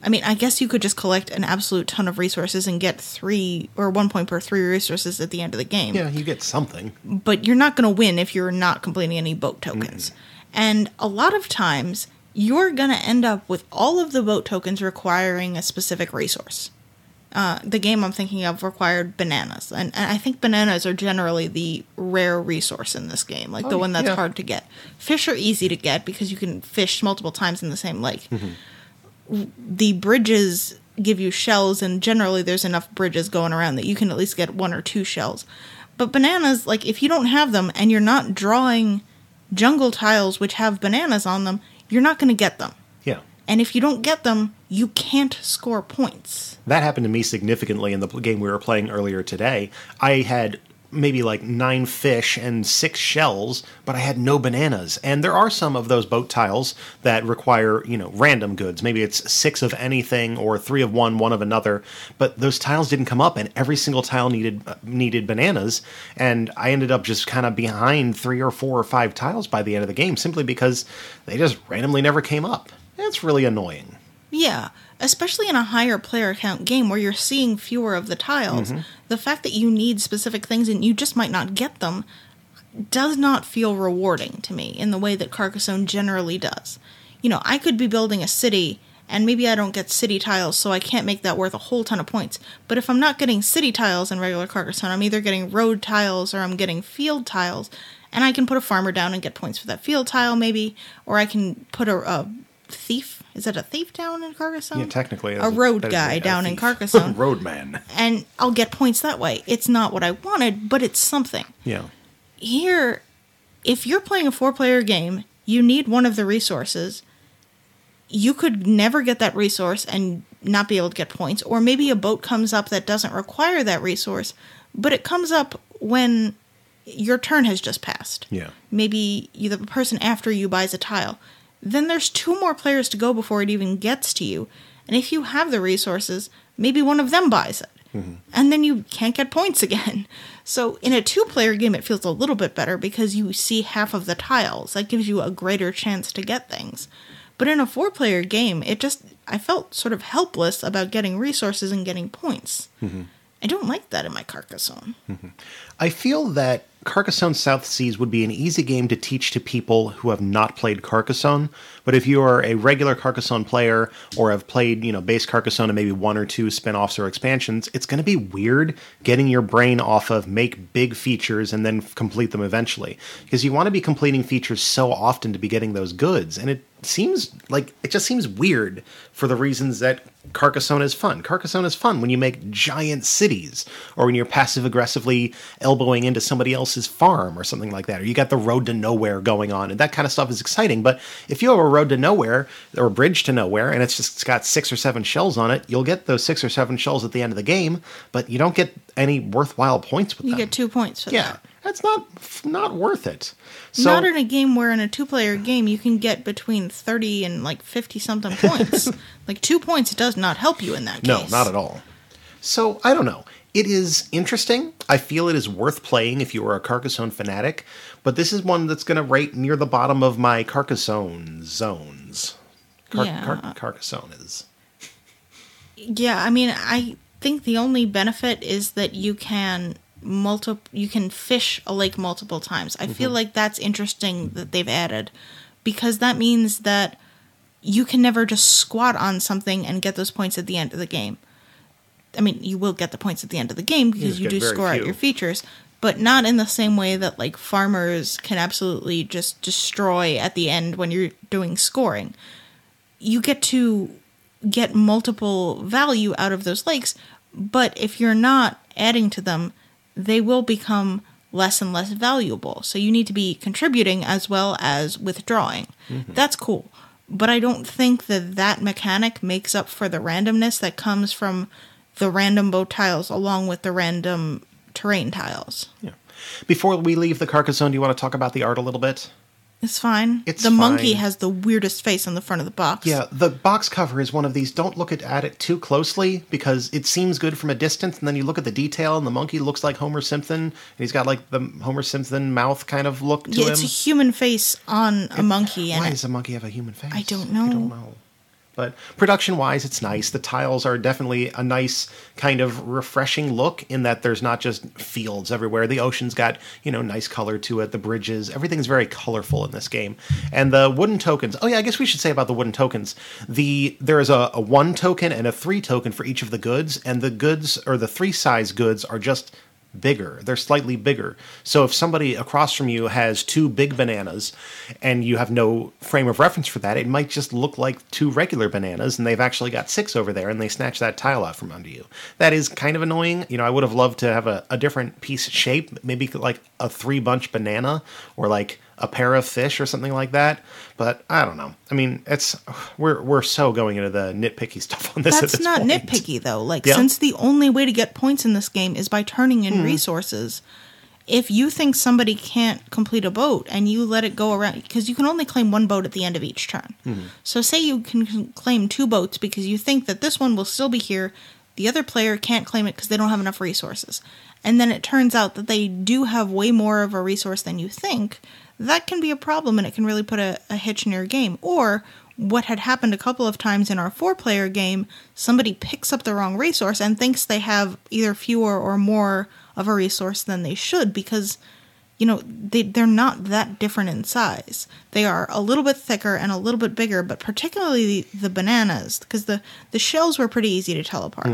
S2: I mean, I guess you could just collect an absolute ton of resources and get three or one point per three resources at the end of the game.
S1: Yeah, you get something.
S2: But you're not going to win if you're not completing any boat tokens. And a lot of times, you're going to end up with all of the boat tokens requiring a specific resource. Uh, the game I'm thinking of required bananas, and, and I think bananas are generally the rare resource in this game, like the one that's
S1: yeah.
S2: hard to get. Fish are easy to get because you can fish multiple times in the same lake the bridges give you shells and generally there's enough bridges going around that you can at least get one or two shells but bananas like if you don't have them and you're not drawing jungle tiles which have bananas on them you're not going to get them
S1: Yeah.
S2: and if you don't get them you can't score points
S1: That happened to me significantly in the game we were playing earlier today. I had maybe like nine fish and six shells, but I had no bananas. And there are some of those boat tiles that require, you know, random goods. Maybe it's six of anything or three of one, one of another. But those tiles didn't come up, and every single tile needed uh, needed bananas. And I ended up just kind of behind three or four or five tiles by the end of the game, simply because they just randomly never came up. It's really annoying.
S2: Yeah, especially in a higher player count game where you're seeing fewer of the tiles. The fact that you need specific things and you just might not get them does not feel rewarding to me in the way that Carcassonne generally does. You know, I could be building a city and maybe I don't get city tiles, so I can't make that worth a whole ton of points. But if I'm not getting city tiles in regular Carcassonne, I'm either getting road tiles or I'm getting field tiles, and I can put a farmer down and get points for that field tile, maybe, or I can put a, a thief. Is it a thief down in Carcassonne?
S1: Yeah, technically,
S2: a road
S1: is
S2: guy
S1: a
S2: down in. Carcassonne,
S1: Roadman.
S2: and I'll get points that way. It's not what I wanted, but it's something
S1: Yeah.
S2: here, if you're playing a four player game, you need one of the resources. You could never get that resource and not be able to get points. Or maybe a boat comes up that doesn't require that resource, but it comes up when your turn has just passed.
S1: Yeah.
S2: Maybe you, the person after you buys a tile. Then there's two more players to go before it even gets to you. And if you have the resources, maybe one of them buys it. Mm-hmm. And then you can't get points again. So in a two player game, it feels a little bit better because you see half of the tiles. That gives you a greater chance to get things. But in a four player game, it just, I felt sort of helpless about getting resources and getting points. Mm-hmm. I don't like that in my Carcassonne. Mm-hmm.
S1: I feel that Carcassonne South Seas would be an easy game to teach to people who have not played Carcassonne. But if you are a regular Carcassonne player or have played, you know, base Carcassonne and maybe one or two spin-offs or expansions, it's going to be weird getting your brain off of make big features and then complete them eventually. Because you want to be completing features so often to be getting those goods. And it seems like it just seems weird for the reasons that Carcassonne is fun. Carcassonne is fun when you make giant cities or when you're passive aggressively elbowing into somebody else's farm or something like that. Or you got the road to nowhere going on and that kind of stuff is exciting. But if you have a road to nowhere or a bridge to nowhere and it's just it's got six or seven shells on it, you'll get those six or seven shells at the end of the game, but you don't get any worthwhile points with
S2: You
S1: them.
S2: get two points for
S1: Yeah.
S2: that.
S1: That's not not worth it. So
S2: Not in a game where in a two player game you can get between 30 and like 50 something points. like two points does not help you in that
S1: No, not at all. So I don't know. It is interesting. I feel it is worth playing if you are a Carcassonne fanatic, but this is one that's going to rate near the bottom of my Carcassonne zones. Car-
S2: Yeah.
S1: Car- Carcassonne is.
S2: Yeah, I mean, I think the only benefit is that you can multi you can fish a lake multiple times. I feel mm-hmm. like that's interesting that they've added because that means that you can never just squat on something and get those points at the end of the game. I mean, you will get the points at the end of the game because
S1: just
S2: you do score out your features, but not in the same way that like farmers can absolutely just destroy at the end when you're doing scoring. You get to get multiple value out of those lakes, but if you're not adding to them, they will become less and less valuable. So you need to be contributing as well as withdrawing. That's cool. But I don't think that that mechanic makes up for the randomness that comes from the random boat tiles along with the random terrain tiles.
S1: Yeah. Before we leave the CarcaZone, do you want to talk about the art a little bit?
S2: It's fine.
S1: It's
S2: the monkey has the weirdest face on the front of the box.
S1: Yeah, the box cover is one of these. Don't look at, at it too closely because it seems good from a distance, and then you look at the detail, and the monkey looks like Homer Simpson, and he's got like the Homer Simpson mouth kind of look to
S2: Yeah,
S1: him.
S2: it's a human face on a monkey, and
S1: Why
S2: it-
S1: does a monkey have a human face?
S2: I don't know.
S1: I don't know. But production wise, it's nice. The tiles are definitely a nice kind of refreshing look in that there's not just fields everywhere. The ocean's got, you know, nice color to it. The bridges, everything's very colorful in this game. And the wooden tokens. Oh yeah, I guess we should say about the wooden tokens. The there is a, a one token and a three token for each of the goods, and the goods or the three size goods are just bigger. They're slightly bigger. So if somebody across from you has two big bananas and you have no frame of reference for that, it might just look like two regular bananas and they've actually got six over there and they snatch that tile out from under you. That is kind of annoying. You know, I would have loved to have a, a different piece shape, maybe like a three bunch banana or like a pair of fish or something like that. But I don't know. I mean, it's we're we're so going into the nitpicky stuff on this. at
S2: That's
S1: this
S2: not
S1: point.
S2: nitpicky though. Like.
S1: Hmm.
S2: since the only way to get points in this game is by turning in resources, if you think somebody can't complete a boat and you let it go around because you can only claim one boat at the end of each turn.
S1: Hmm.
S2: So say you can can claim two boats because you think that this one will still be here, the other player can't claim it because they don't have enough resources. And then it turns out that they do have way more of a resource than you think. That can be a problem and it can really put a, a hitch in your game. Or what had happened a couple of times in our four player game, somebody picks up the wrong resource and thinks they have either fewer or more of a resource than they should because you know they they're not that different in size. They are a little bit thicker and a little bit bigger, but particularly the, the bananas because the the shells were pretty easy to tell apart.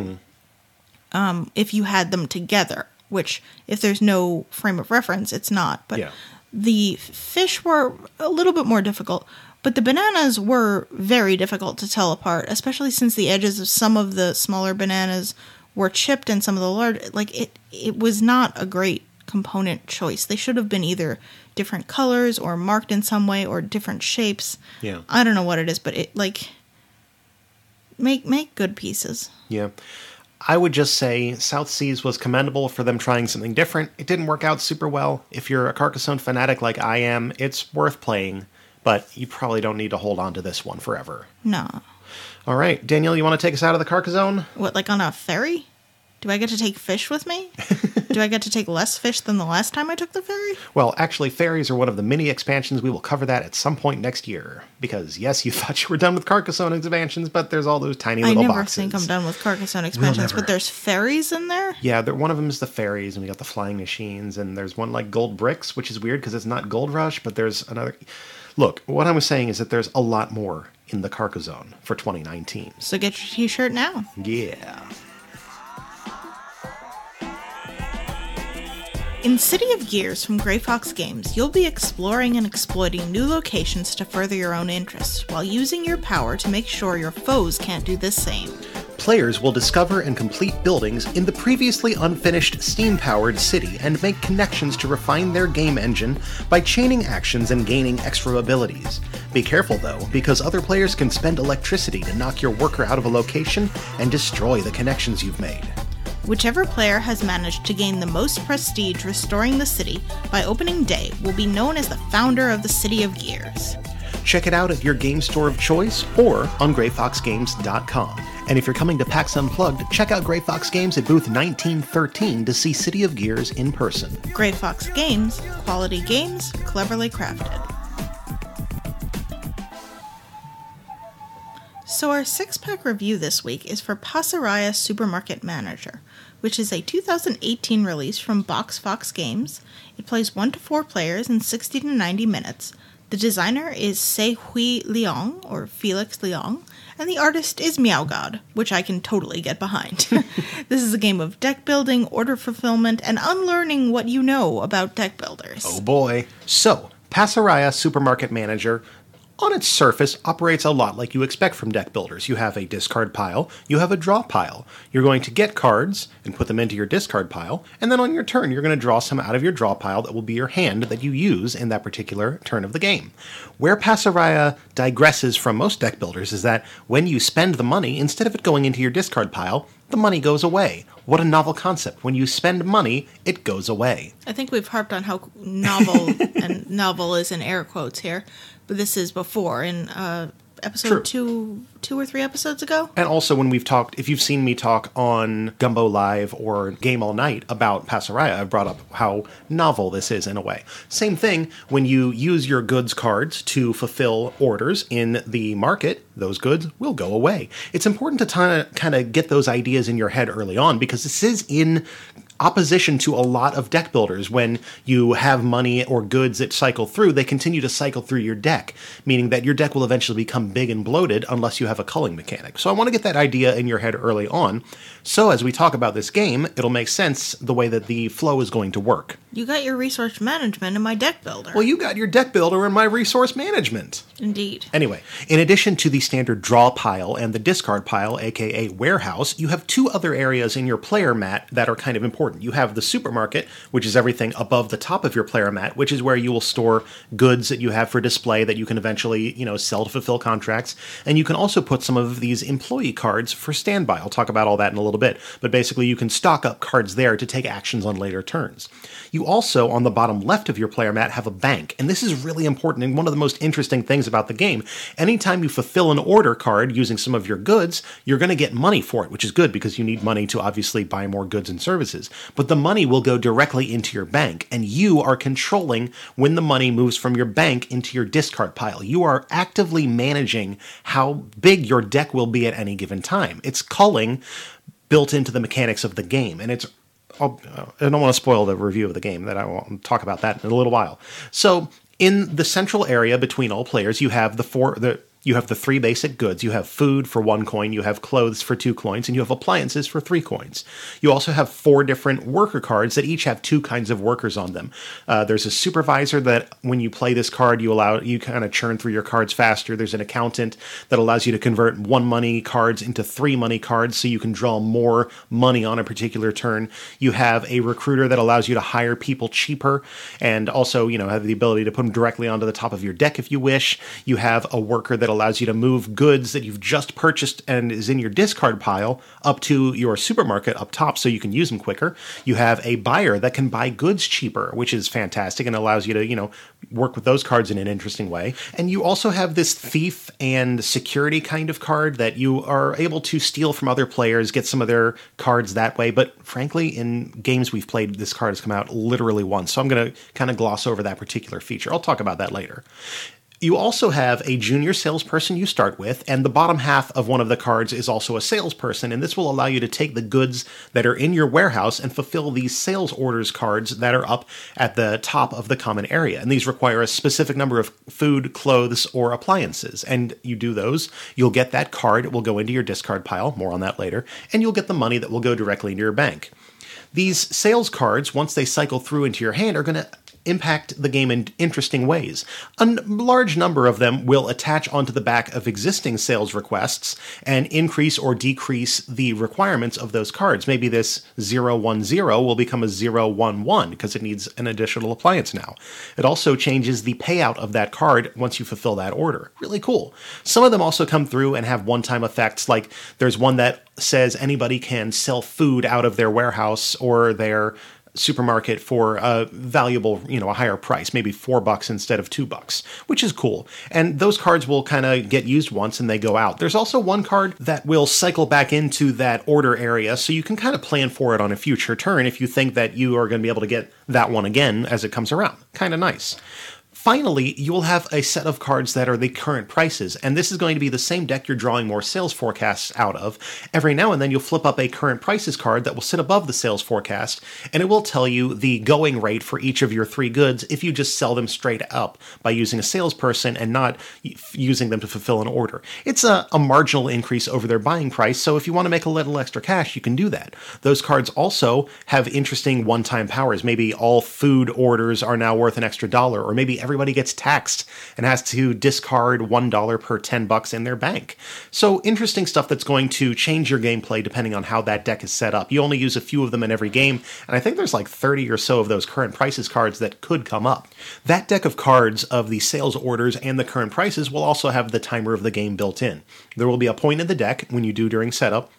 S2: Um, if you had them together, which if there's no frame of reference, it's not. But
S1: Yeah.
S2: The fish were a little bit more difficult. But the bananas were very difficult to tell apart, especially since the edges of some of the smaller bananas were chipped and some of the large like it it was not a great component choice. They should have been either different colors or marked in some way or different shapes.
S1: Yeah.
S2: I don't know what it is, but it like make make good pieces.
S1: Yeah. I would just say South Seas was commendable for them trying something different. It didn't work out super well. If you're a Carcassonne fanatic like I am, it's worth playing, but you probably don't need to hold on to this one forever.
S2: No.
S1: All right, Danielle, you want to take us out of the CarcaZone?
S2: What, like on a ferry? Do I get to take fish with me? Do I get to take less fish than the last time I took the ferry?
S1: Well, actually, ferries are one of the many expansions. We will cover that at some point next year. Because, yes, you thought you were done with Carcassonne expansions, but there's all those tiny little boxes.
S2: I never
S1: boxes.
S2: think I'm done with Carcassonne expansions,
S1: never.
S2: but there's ferries in there?
S1: Yeah, there, one of them is the ferries, and we got the flying machines, and there's one like Gold Bricks, which is weird because it's not Gold Rush, but there's another. Look, what I was saying is that there's a lot more in the CarcaZone for 2019.
S2: So get your t shirt now.
S1: Yeah.
S2: In City of Gears from Grey Fox Games, you'll be exploring and exploiting new locations to further your own interests, while using your power to make sure your foes can't do the same.
S1: Players will discover and complete buildings in the previously unfinished steam powered city and make connections to refine their game engine by chaining actions and gaining extra abilities. Be careful though, because other players can spend electricity to knock your worker out of a location and destroy the connections you've made.
S2: Whichever player has managed to gain the most prestige restoring the city by opening day will be known as the founder of the City of Gears.
S1: Check it out at your game store of choice or on greyfoxgames.com. And if you're coming to PAX Unplugged, check out Grey Fox Games at booth 1913 to see City of Gears in person.
S2: Grey Fox Games, quality games, cleverly crafted. So, our six pack review this week is for Pasaraya Supermarket Manager, which is a 2018 release from Box Fox Games. It plays 1 to 4 players in 60 to 90 minutes. The designer is Se Hui Liang, or Felix Liang, and the artist is Meow God, which I can totally get behind. this is a game of deck building, order fulfillment, and unlearning what you know about deck builders.
S1: Oh boy. So, Pasaraya Supermarket Manager, on its surface, operates a lot like you expect from deck builders. You have a discard pile, you have a draw pile. You're going to get cards and put them into your discard pile, and then on your turn, you're going to draw some out of your draw pile that will be your hand that you use in that particular turn of the game. Where Pasaraya digresses from most deck builders is that when you spend the money, instead of it going into your discard pile, the money goes away. What a novel concept. When you spend money, it goes away.
S2: I think we've harped on how novel and novel is in air quotes here, this is before in uh, episode
S1: True.
S2: two, two or three episodes ago.
S1: And also, when we've talked, if you've seen me talk on Gumbo Live or Game All Night about Pasaraya, I've brought up how novel this is in a way. Same thing, when you use your goods cards to fulfill orders in the market, those goods will go away. It's important to kind of get those ideas in your head early on because this is in opposition to a lot of deck builders. When you have money or goods that cycle through they continue to cycle through your deck meaning that your deck will eventually become big and bloated unless you have a culling mechanic. So i want to get that idea in your head early on so as we talk about this game it'll make sense the way that the flow is going to work
S2: You got your resource management in my deck builder.
S1: well you got your deck builder in my resource management
S2: Indeed.
S1: Anyway, in addition to the standard draw pile and the discard pile, aka warehouse, you have two other areas in your player mat that are kind of important. You have the supermarket, which is everything above the top of your player mat, which is where you will store goods that you have for display that you can eventually, you know, sell to fulfill contracts. And you can also put some of these employee cards for standby. I'll talk about all that in a little bit. But basically, you can stock up cards there to take actions on later turns. You You also, on the bottom left of your player mat, have a bank. And this is really important and one of the most interesting things about the game. Anytime you fulfill an order card using some of your goods, you're going to get money for it, which is good because you need money to obviously buy more goods and services. But the money will go directly into your bank, and you are controlling when the money moves from your bank into your discard pile. You are actively managing how big your deck will be at any given time. It's culling built into the mechanics of the game, and it's I'll, I don't want to spoil the review of the game. That I won't talk about that in a little while. So, in the central area between all players, you have the four the you have the three basic goods. You have food for one coin, you have clothes for two coins, and you have appliances for three coins. You also have four different worker cards that each have two kinds of workers on them. Uh, there's a supervisor that when you play this card, you allow you kind of churn through your cards faster. There's an accountant that allows you to convert one money cards into three money cards, so you can draw more money on a particular turn. You have a recruiter that allows you to hire people cheaper, and also you know have the ability to put them directly onto the top of your deck if you wish. You have a worker that allows you to move goods that you've just purchased and is in your discard pile up to your supermarket up top so you can use them quicker. You have a buyer that can buy goods cheaper, which is fantastic and allows you to, you know, work with those cards in an interesting way. And you also have this thief and security kind of card that you are able to steal from other players, get some of their cards that way. But frankly, in games we've played, this card has come out literally once. So I'm going to kind of gloss over that particular feature. I'll talk about that later. You also have a junior salesperson you start with, and the bottom half of one of the cards is also a salesperson, and this will allow you to take the goods that are in your warehouse and fulfill these sales orders cards that are up at the top of the common area. And these require a specific number of food, clothes, or appliances. And you do those, you'll get that card, it will go into your discard pile, more on that later, and you'll get the money that will go directly into your bank. These sales cards, once they cycle through into your hand, are going to impact the game in interesting ways. A n- large number of them will attach onto the back of existing sales requests and increase or decrease the requirements of those cards. Maybe this 010 will become a 011 because it needs an additional appliance now. It also changes the payout of that card once you fulfill that order. Really cool. Some of them also come through and have one time effects, like there's one that says anybody can sell food out of their warehouse or their supermarket for a valuable, you know, a higher price, maybe four bucks instead of two bucks, which is cool. And those cards will kind of get used once and they go out. There's also one card that will cycle back into that order area, so you can kind of plan for it on a future turn if you think that you are going to be able to get that one again as it comes around. Kind of nice. Finally, you will have a set of cards that are the current prices, and this is going to be the same deck you're drawing more sales forecasts out of. Every now and then, you'll flip up a current prices card that will sit above the sales forecast, and it will tell you the going rate for each of your three goods if you just sell them straight up by using a salesperson and not using them to fulfill an order. It's a, a marginal increase over their buying price, so if you want to make a little extra cash, you can do that. Those cards also have interesting one time powers. Maybe all food orders are now worth an extra dollar, or maybe everybody gets taxed and has to discard $1 per 10 bucks in their bank. So interesting stuff that's going to change your gameplay depending on how that deck is set up. You only use a few of them in every game, and I think there's like 30 or so of those current prices cards that could come up. That deck of cards of the sales orders and the current prices will also have the timer of the game built in. There will be a point in the deck when you do during setup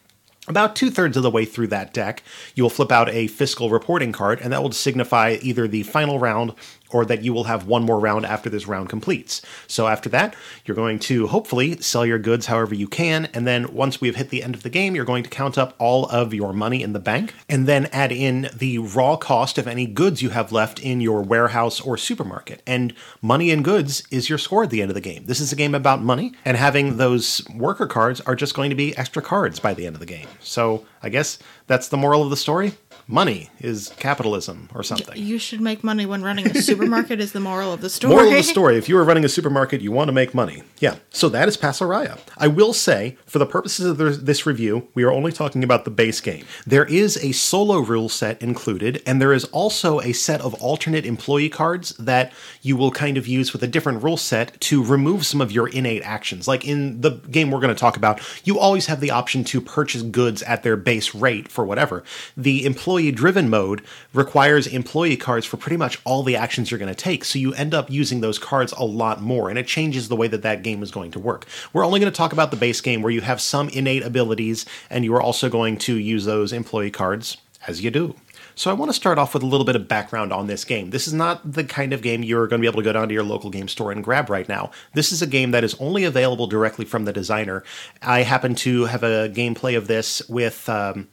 S1: about two thirds of the way through that deck, you will flip out a fiscal reporting card, and that will signify either the final round or that you will have one more round after this round completes. So after that, you're going to hopefully sell your goods however you can, and then once we have hit the end of the game, you're going to count up all of your money in the bank, and then add in the raw cost of any goods you have left in your warehouse or supermarket. And money and goods is your score at the end of the game. This is a game about money, and having those worker cards are just going to be extra cards by the end of the game. So I guess that's the moral of the story. Money is capitalism or something.
S2: You should make money when running a supermarket is the moral of the story.
S1: Moral of the story: If you are running a supermarket, you want to make money. Yeah. So that is Pasaraya. I will say, for the purposes of this review, we are only talking about the base game. There is a solo rule set included, and there is also a set of alternate employee cards that you will kind of use with a different rule set to remove some of your innate actions. Like in the game we're going to talk about, you always have the option to purchase goods at their base rate for whatever. The employee driven mode requires employee cards for pretty much all the actions you're going to take, so you end up using those cards a lot more, and it changes the way that that game is going to work. We're only going to talk about the base game where you have some innate abilities, and you are also going to use those employee cards as you do. So I want to start off with a little bit of background on this game. This is not the kind of game you're going to be able to go down to your local game store and grab right now. This is a game that is only available directly from the designer. I happen to have a gameplay of this with. Um,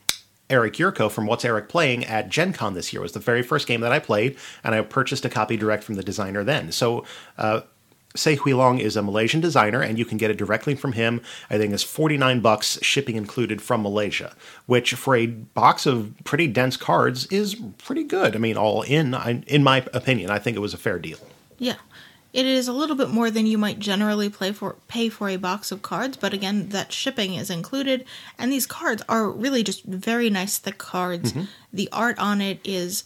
S1: Eric Yurko from What's Eric Playing at Gen Con this year. It was the very first game that I played, and I purchased a copy direct from the designer then. So, uh, Hui Long is a Malaysian designer, and you can get it directly from him. I think it's 49 bucks, shipping included from Malaysia, which for a box of pretty dense cards is pretty good. I mean, all in, I, in my opinion, I think it was a fair deal.
S2: Yeah. It is a little bit more than you might generally play for pay for a box of cards, but again, that shipping is included, and these cards are really just very nice thick cards. Mm-hmm. The art on it is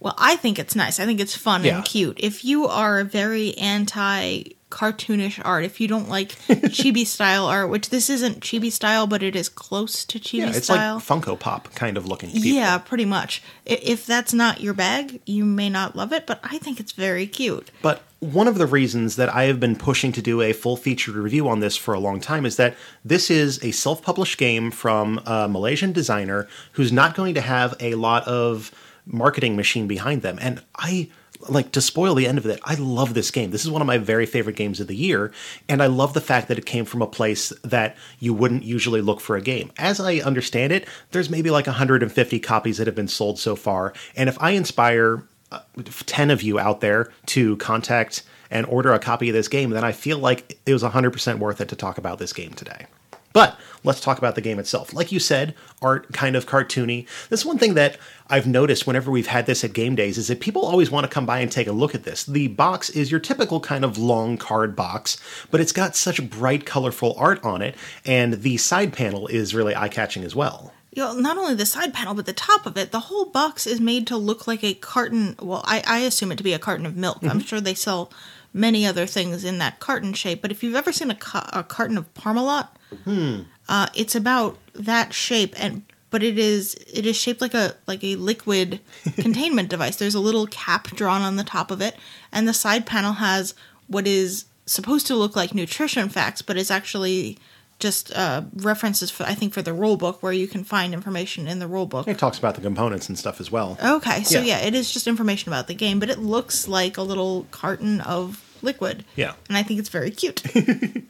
S2: well, I think it's nice. I think it's fun
S1: Yeah.
S2: and cute. If you are a very anti cartoonish art, if you don't like chibi style art, which this isn't chibi style, but it is close to chibi
S1: Yeah, it's
S2: style.
S1: like Funko Pop kind of looking. People.
S2: Yeah, pretty much. If that's not your bag, you may not love it, but I think it's very cute.
S1: But one of the reasons that I have been pushing to do a full featured review on this for a long time is that this is a self published game from a Malaysian designer who's not going to have a lot of marketing machine behind them. And I. Like to spoil the end of it, I love this game. This is one of my very favorite games of the year, and I love the fact that it came from a place that you wouldn't usually look for a game. As I understand it, there's maybe like 150 copies that have been sold so far, and if I inspire uh, 10 of you out there to contact and order a copy of this game, then I feel like it was 100% worth it to talk about this game today. But let's talk about the game itself. Like you said, art kind of cartoony. This one thing that I've noticed whenever we've had this at game days is that people always want to come by and take a look at this. The box is your typical kind of long card box, but it's got such bright, colorful art on it, and the side panel is really eye catching as well.
S2: You know, not only the side panel, but the top of it, the whole box is made to look like a carton. Well, I, I assume it to be a carton of milk. I'm sure they sell many other things in that carton shape, but if you've ever seen a, ca- a carton of Parmalat, uh, it's about that shape, and but it is it is shaped like a like a liquid containment device. There's a little cap drawn on the top of it, and the side panel has what is supposed to look like nutrition facts, but is actually just uh, references for I think for the rule book where you can find information in the rule book.
S1: It talks about the components and stuff as well.
S2: Okay, so
S1: Yeah.
S2: yeah. it is just information about the game, but it looks like a little carton of liquid.
S1: Yeah.
S2: and I think it's very cute.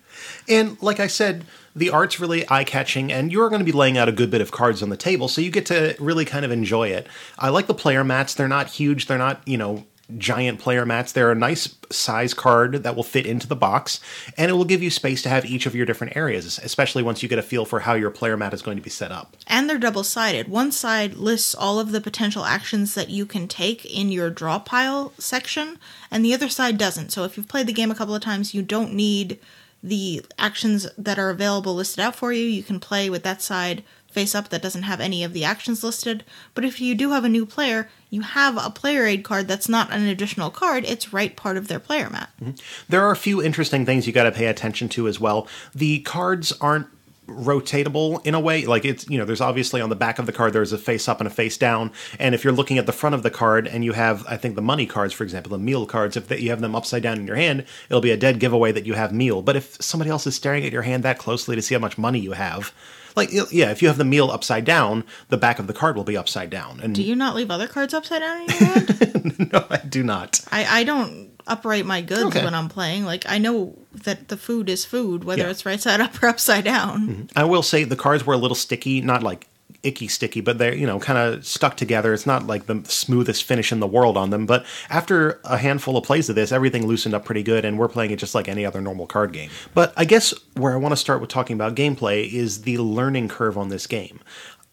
S1: And like I said, the art's really eye catching, and you're going to be laying out a good bit of cards on the table, so you get to really kind of enjoy it. I like the player mats. They're not huge, they're not, you know, giant player mats. They're a nice size card that will fit into the box, and it will give you space to have each of your different areas, especially once you get a feel for how your player mat is going to be set up.
S2: and they're double sided. One side lists all of the potential actions that you can take in your draw pile section, and the other side doesn't. So if you've played the game a couple of times, you don't need the actions that are available listed out for you. You can play with that side face up that doesn't have any of the actions listed. But if you do have a new player, you have a player aid card that's not an additional card, it's right part of their player mat. Mm-hmm.
S1: There are a few interesting things you got to pay attention to as well. The cards aren't rotatable in a way like it's you know there's obviously on the back of the card there's a face up and a face down and if you're looking at the front of the card and you have i think the money cards for example the meal cards if that you have them upside down in your hand it'll be a dead giveaway that you have meal but if somebody else is staring at your hand that closely to see how much money you have like yeah if you have the meal upside down the back of the card will be upside down and
S2: Do you not leave other cards upside down in your hand?
S1: no i do not
S2: I, I don't upright my goods
S1: Okay.
S2: when I'm playing. Like I know that the food is food, whether
S1: Yeah.
S2: it's right side up or upside down. Mm-hmm.
S1: I will say the cards were a little sticky, not like icky sticky, but they're, you know, kind of stuck together. It's not like the smoothest finish in the world on them, but after a handful of plays of this, everything loosened up pretty good and we're playing it just like any other normal card game. But I guess where I want to start with talking about gameplay is the learning curve on this game.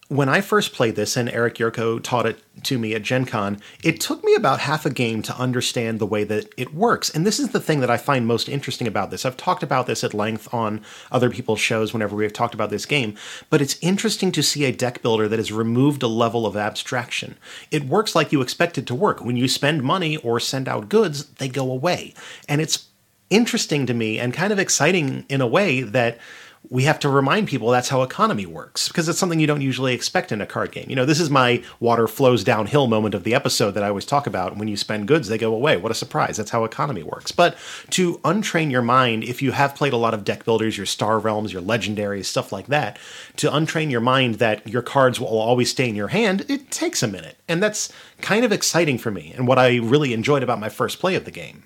S1: When I first played this, and Eric Yurko taught it to me at Gen Con, it took me about half a game to understand the way that it works. And this is the thing that I find most interesting about this. I've talked about this at length on other people's shows whenever we've talked about this game, but it's interesting to see a deck builder that has removed a level of abstraction. It works like you expect it to work. When you spend money or send out goods, they go away. And it's interesting to me and kind of exciting in a way that we have to remind people that's how economy works because it's something you don't usually expect in a card game. You know, this is my water flows downhill moment of the episode that I always talk about. When you spend goods, they go away. What a surprise. That's how economy works. But to untrain your mind, if you have played a lot of deck builders, your star realms, your legendaries, stuff like that, to untrain your mind that your cards will always stay in your hand, it takes a minute. And that's kind of exciting for me and what I really enjoyed about my first play of the game.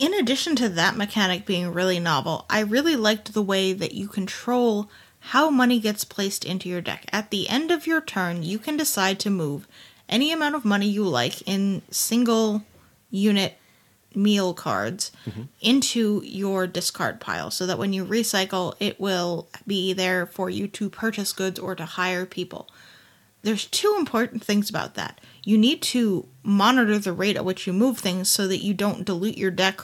S2: In addition to that mechanic being really novel, I really liked the way that you control how money gets placed into your deck. At the end of your turn, you can decide to move any amount of money you like in single unit meal cards mm-hmm. into your discard pile so that when you recycle, it will be there for you to purchase goods or to hire people. There's two important things about that. You need to monitor the rate at which you move things so that you don't dilute your deck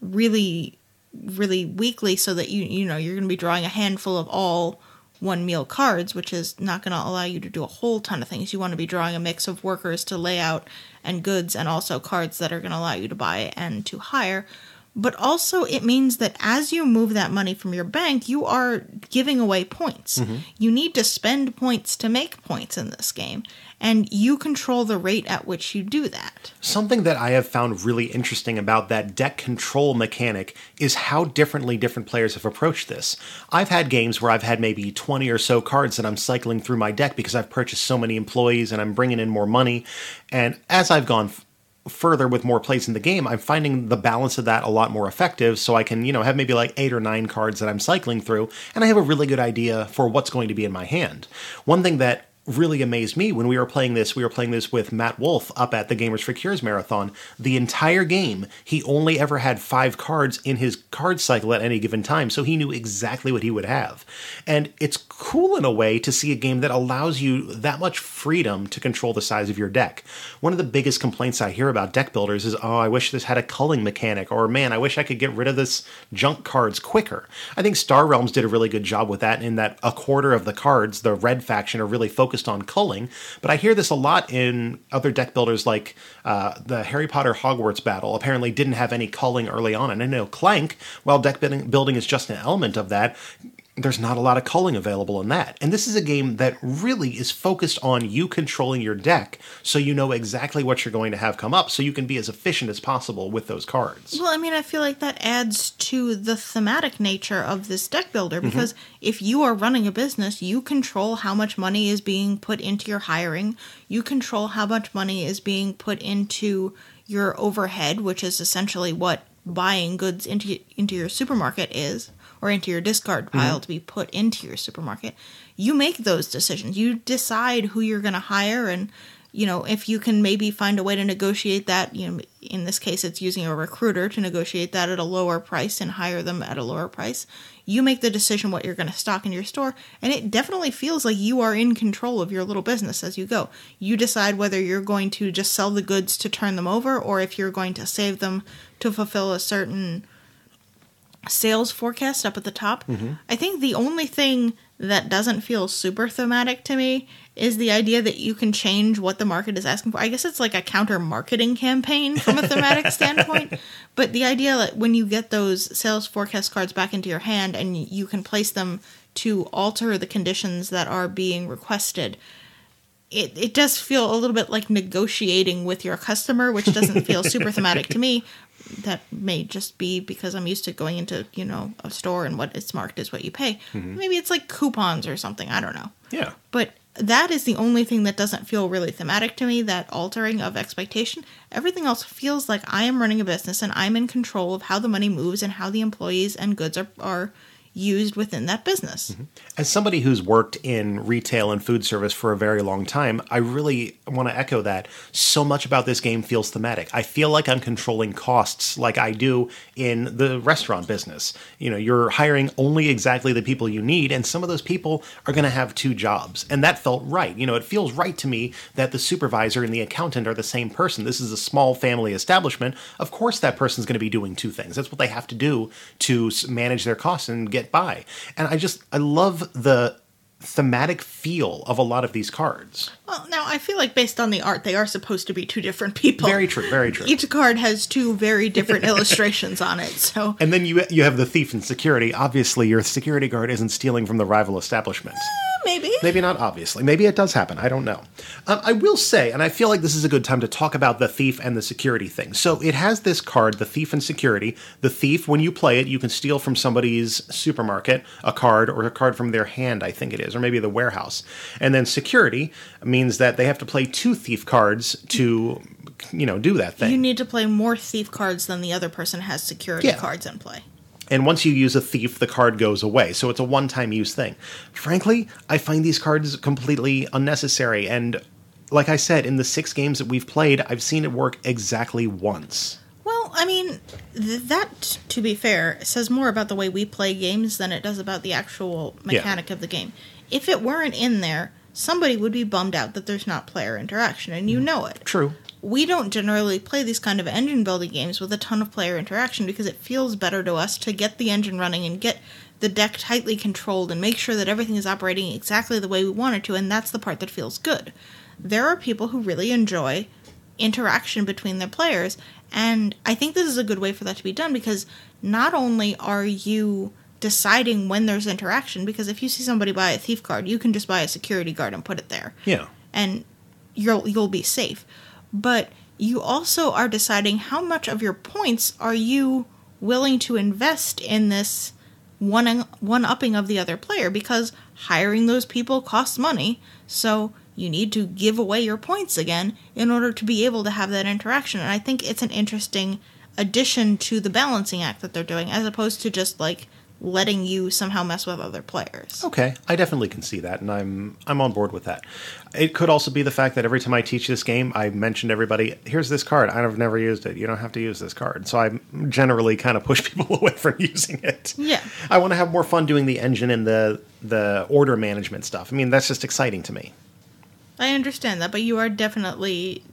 S2: really really weakly so that you you know you're going to be drawing a handful of all one meal cards which is not going to allow you to do a whole ton of things. You want to be drawing a mix of workers to lay out and goods and also cards that are going to allow you to buy and to hire but also it means that as you move that money from your bank you are giving away points mm-hmm. you need to spend points to make points in this game and you control the rate at which you do that
S1: Something that I have found really interesting about that deck control mechanic is how differently different players have approached this. I've had games where I've had maybe 20 or so cards that I'm cycling through my deck because I've purchased so many employees and I'm bringing in more money. And as I've gone further with more plays in the game, I'm finding the balance of that a lot more effective. So I can, you know, have maybe like eight or nine cards that I'm cycling through, and I have a really good idea for what's going to be in my hand. One thing that really amazed me when we were playing this. We were playing this with Matt Wolf up at the Gamers for Cures marathon. The entire game, he only ever had five cards in his card cycle at any given time, so he knew exactly what he would have. And it's cool in a way to see a game that allows you that much freedom to control the size of your deck. One of the biggest complaints I hear about deck builders is, oh, I wish this had a culling mechanic, or man, I wish I could get rid of this junk cards quicker. I think Star Realms did a really good job with that in that a quarter of the cards, the red faction, are really focused on culling. But I hear this a lot in other deck builders like uh, the Harry Potter Hogwarts battle apparently didn't have any culling early on. And I know Clank, while deck building is just an element of that, there's not a lot of culling available in that. And this is a game that really is focused on you controlling your deck so you know exactly what you're going to have come up so you can be as efficient as possible with those cards.
S2: Well, I mean, I feel like that adds to the thematic nature of this deck builder mm-hmm. because if you are running a business, you control how much money is being put into your hiring, you control how much money is being put into your overhead, which is essentially what buying goods into into your supermarket is or into your discard mm-hmm. pile to be put into your supermarket. You make those decisions. You decide who you're going to hire and you know, if you can maybe find a way to negotiate that, you know, in this case, it's using a recruiter to negotiate that at a lower price and hire them at a lower price. You make the decision what you're going to stock in your store, and it definitely feels like you are in control of your little business as you go. You decide whether you're going to just sell the goods to turn them over, or if you're going to save them to fulfill a certain sales forecast up at the top. Mm-hmm. I think the only thing that doesn't feel super thematic to me is the idea that you can change what the market is asking for. I guess it's like a counter marketing campaign from a thematic standpoint, but the idea that when you get those sales forecast cards back into your hand and you can place them to alter the conditions that are being requested. It, it does feel a little bit like negotiating with your customer, which doesn't feel super thematic to me that may just be because I'm used to going into, you know, a store and what it's marked is what you pay. Mm-hmm. Maybe it's like coupons or something. I don't know.
S1: Yeah.
S2: But that is the only thing that doesn't feel really thematic to me, that altering of expectation. Everything else feels like I am running a business and I'm in control of how the money moves and how the employees and goods are, are used within that business. Mm-hmm.
S1: As somebody who's worked in retail and food service for a very long time, I really want to echo that. So much about this game feels thematic. I feel like I'm controlling costs like I do in the restaurant business. You know, you're hiring only exactly the people you need, and some of those people are going to have two jobs. And that felt right. You know, it feels right to me that the supervisor and the accountant are the same person. This is a small family establishment. Of course, that person's going to be doing two things. That's what they have to do to manage their costs and get by. And I just, I love the thematic feel of a lot of these cards.
S2: Well, now I feel like based on the art, they are supposed to be two different people.
S1: Very true, very true.
S2: Each card has two very different illustrations on it. So
S1: And then you you have the thief and security. Obviously, your security guard isn't stealing from the rival establishment.
S2: Maybe.
S1: Maybe not obviously. Maybe it does happen. I don't know. Um, I will say, and I feel like this is a good time to talk about the thief and the security thing. So it has this card, the thief and security. The thief, when you play it, you can steal from somebody's supermarket a card or a card from their hand, I think it is, or maybe the warehouse. And then security means that they have to play two thief cards to, you know, do that thing.
S2: You need to play more thief cards than the other person has security
S1: Yeah.
S2: cards in play.
S1: And once you use a thief, the card goes away. So it's a one time use thing. Frankly, I find these cards completely unnecessary. And like I said, in the six games that we've played, I've seen it work exactly once.
S2: Well, I mean, th- that, to be fair, says more about the way we play games than it does about the actual
S1: Yeah.
S2: mechanic of the game. If it weren't in there, somebody would be bummed out that there's not player interaction, and you mm-hmm. know it.
S1: True.
S2: We don't generally play these kind of engine building games with a ton of player interaction because it feels better to us to get the engine running and get the deck tightly controlled and make sure that everything is operating exactly the way we want it to, and that's the part that feels good. There are people who really enjoy interaction between their players, and I think this is a good way for that to be done because not only are you deciding when there's interaction, because if you see somebody buy a thief card, you can just buy a security guard and put it there
S1: Yeah.
S2: and you'll you'll be safe. But you also are deciding how much of your points are you willing to invest in this one one upping of the other player because hiring those people costs money. So you need to give away your points again in order to be able to have that interaction. And I think it's an interesting addition to the balancing act that they're doing as opposed to just like letting you somehow mess with other players.
S1: Okay, I definitely can see that, and I'm I'm on board with that. It could also be the fact that every time I teach this game, I mention to everybody, "Here's this card. I've never used it. You don't have to use this card." So I generally kind of push people away from using it.
S2: Yeah.
S1: I want to have more fun doing the engine and the the order management stuff. I mean, that's just exciting to me.
S2: I understand that, but you are definitely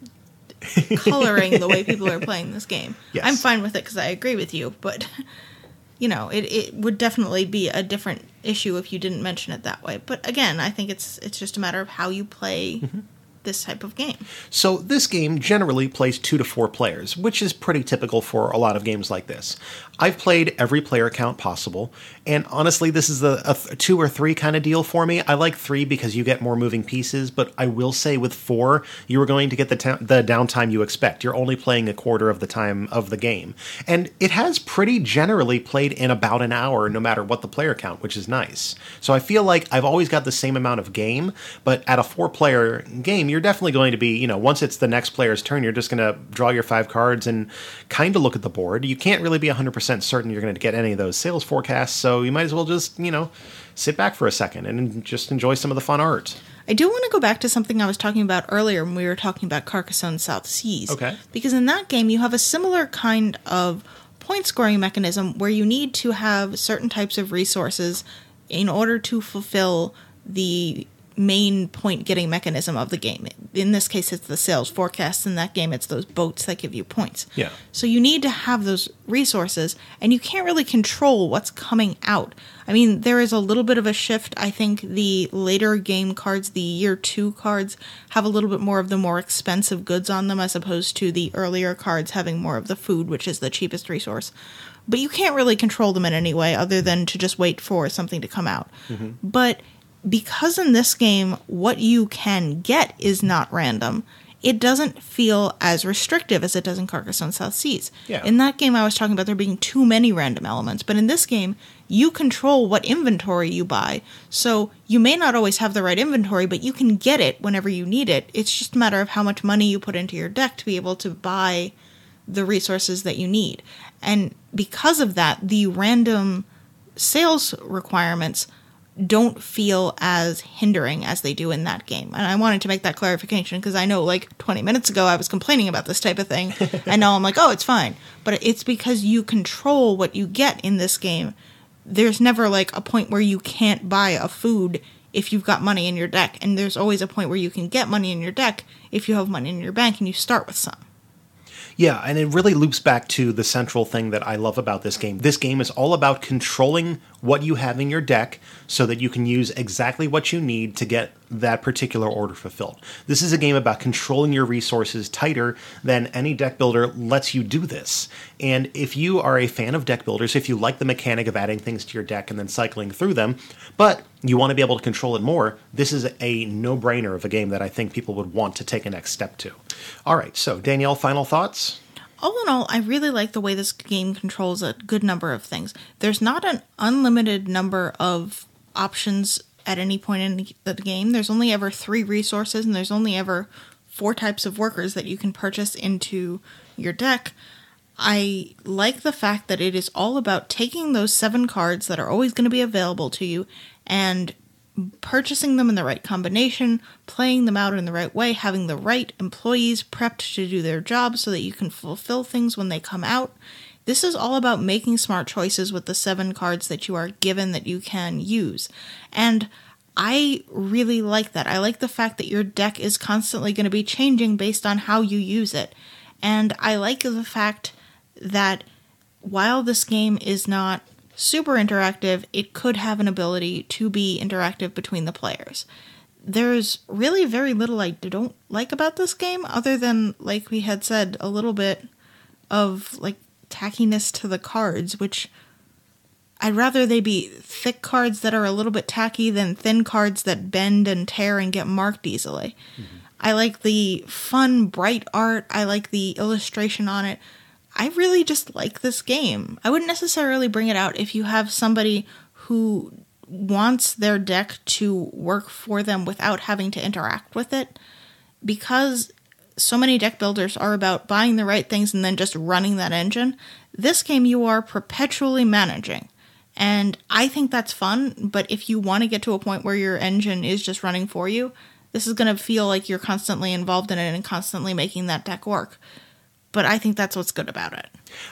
S2: coloring the way people are playing this game.
S1: Yes.
S2: I'm fine with it because I agree with you, but you know, it, it would definitely be a different issue if you didn't mention it that way. But again, I think it's it's just a matter of how you play mm-hmm. this type of game.
S1: So this game generally plays two to four players, which is pretty typical for a lot of games like this. I've played every player count possible, and honestly, this is a, a th- two or three kind of deal for me. I like three because you get more moving pieces, but I will say with four, you are going to get the ta- the downtime you expect. You're only playing a quarter of the time of the game, and it has pretty generally played in about an hour, no matter what the player count, which is nice. So I feel like I've always got the same amount of game, but at a four player game, you're definitely going to be, you know, once it's the next player's turn, you're just going to draw your five cards and kind of look at the board. You can't really be 100% certain you're going to get any of those sales forecasts, so you might as well just, you know, sit back for a second and just enjoy some of the fun art.
S2: I do want to go back to something I was talking about earlier when we were talking about Carcassonne South Seas.
S1: Okay.
S2: Because in that game, you have a similar kind of point scoring mechanism where you need to have certain types of resources in order to fulfill the main point getting mechanism of the game. In this case, it's the sales forecasts. In that game, it's those boats that give you points.
S1: Yeah.
S2: So you need to have those resources, and you can't really control what's coming out. I mean, there is a little bit of a shift. I think the later game cards, the year two cards, have a little bit more of the more expensive goods on them, as opposed to the earlier cards having more of the food, which is the cheapest resource. But you can't really control them in any way other than to just wait for something to come out. Mm-hmm. But because in this game, what you can get is not random, it doesn't feel as restrictive as it does in Carcassonne South Seas.
S1: Yeah.
S2: In that game, I was talking about there being too many random elements, but in this game, you control what inventory you buy. So you may not always have the right inventory, but you can get it whenever you need it. It's just a matter of how much money you put into your deck to be able to buy the resources that you need. And because of that, the random sales requirements don't feel as hindering as they do in that game. And I wanted to make that clarification because I know like 20 minutes ago I was complaining about this type of thing and now I'm like, "Oh, it's fine." But it's because you control what you get in this game. There's never like a point where you can't buy a food if you've got money in your deck and there's always a point where you can get money in your deck if you have money in your bank and you start with some.
S1: Yeah, and it really loops back to the central thing that I love about this game. This game is all about controlling what you have in your deck so that you can use exactly what you need to get that particular order fulfilled. This is a game about controlling your resources tighter than any deck builder lets you do this. And if you are a fan of deck builders, if you like the mechanic of adding things to your deck and then cycling through them, but you want to be able to control it more, this is a no brainer of a game that I think people would want to take a next step to. All right, so Danielle, final thoughts?
S2: All in all, I really like the way this game controls a good number of things. There's not an unlimited number of options at any point in the game. There's only ever three resources, and there's only ever four types of workers that you can purchase into your deck. I like the fact that it is all about taking those seven cards that are always going to be available to you and purchasing them in the right combination, playing them out in the right way, having the right employees prepped to do their job so that you can fulfill things when they come out. This is all about making smart choices with the seven cards that you are given that you can use. And I really like that. I like the fact that your deck is constantly going to be changing based on how you use it. And I like the fact that while this game is not super interactive, it could have an ability to be interactive between the players. There's really very little I don't like about this game, other than, like we had said, a little bit of like tackiness to the cards, which I'd rather they be thick cards that are a little bit tacky than thin cards that bend and tear and get marked easily. Mm-hmm. I like the fun, bright art. I like the illustration on it. I really just like this game. I wouldn't necessarily bring it out if you have somebody who wants their deck to work for them without having to interact with it. Because so many deck builders are about buying the right things and then just running that engine, this game you are perpetually managing. And I think that's fun, but if you want to get to a point where your engine is just running for you, this is going to feel like you're constantly involved in it and constantly making that deck work but I think that's what's good about it.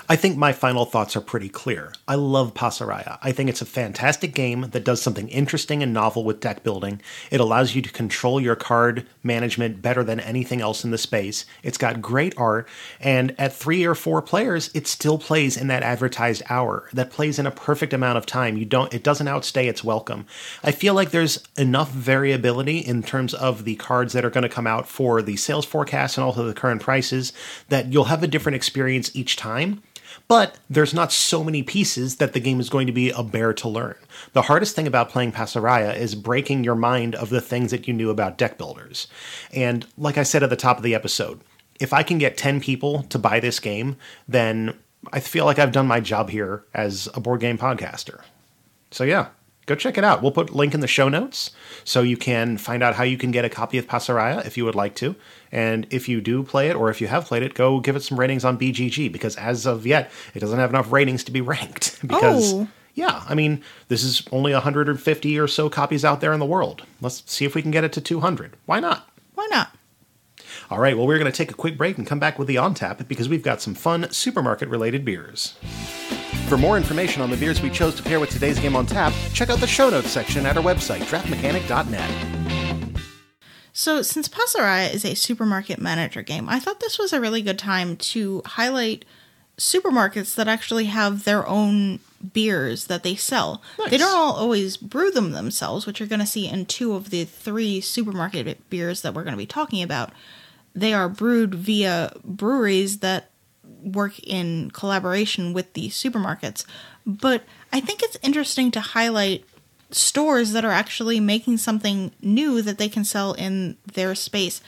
S1: I think my final thoughts are pretty clear. I love Pasaraya. I think it's a fantastic game that does something interesting and novel with deck building. It allows you to control your card management better than anything else in the space. It's got great art, and at three or four players, it still plays in that advertised hour. That plays in a perfect amount of time. You don't it doesn't outstay its welcome. I feel like there's enough variability in terms of the cards that are going to come out for the sales forecast and also the current prices that you'll have a different experience each time but there's not so many pieces that the game is going to be a bear to learn. The hardest thing about playing Pasaraya is breaking your mind of the things that you knew about deck builders. And like I said at the top of the episode, if I can get 10 people to buy this game, then I feel like I've done my job here as a board game podcaster. So yeah, go check it out. We'll put link in the show notes so you can find out how you can get a copy of Pasaraya if you would like to. And if you do play it or if you have played it, go give it some ratings on BGG because as of yet, it doesn't have enough ratings to be ranked. because
S2: Oh.
S1: yeah, I mean, this is only 150 or so copies out there in the world. Let's see if we can get it to 200. Why not?
S2: Why not?
S1: All right, well, we're going to take a quick break and come back with the on tap because we've got some fun supermarket related beers. For more information on the beers we chose to pair with today's game on tap, check out the show notes section at our website, draftmechanic.net.
S2: So, since Pasaraya is a supermarket manager game, I thought this was a really good time to highlight supermarkets that actually have their own beers that they sell.
S1: Nice.
S2: They don't all always brew them themselves, which you're going to see in two of the three supermarket beers that we're going to be talking about. They are brewed via breweries that work in collaboration with the supermarkets. But I think it's interesting to highlight stores that are actually making something new that they can sell in their space.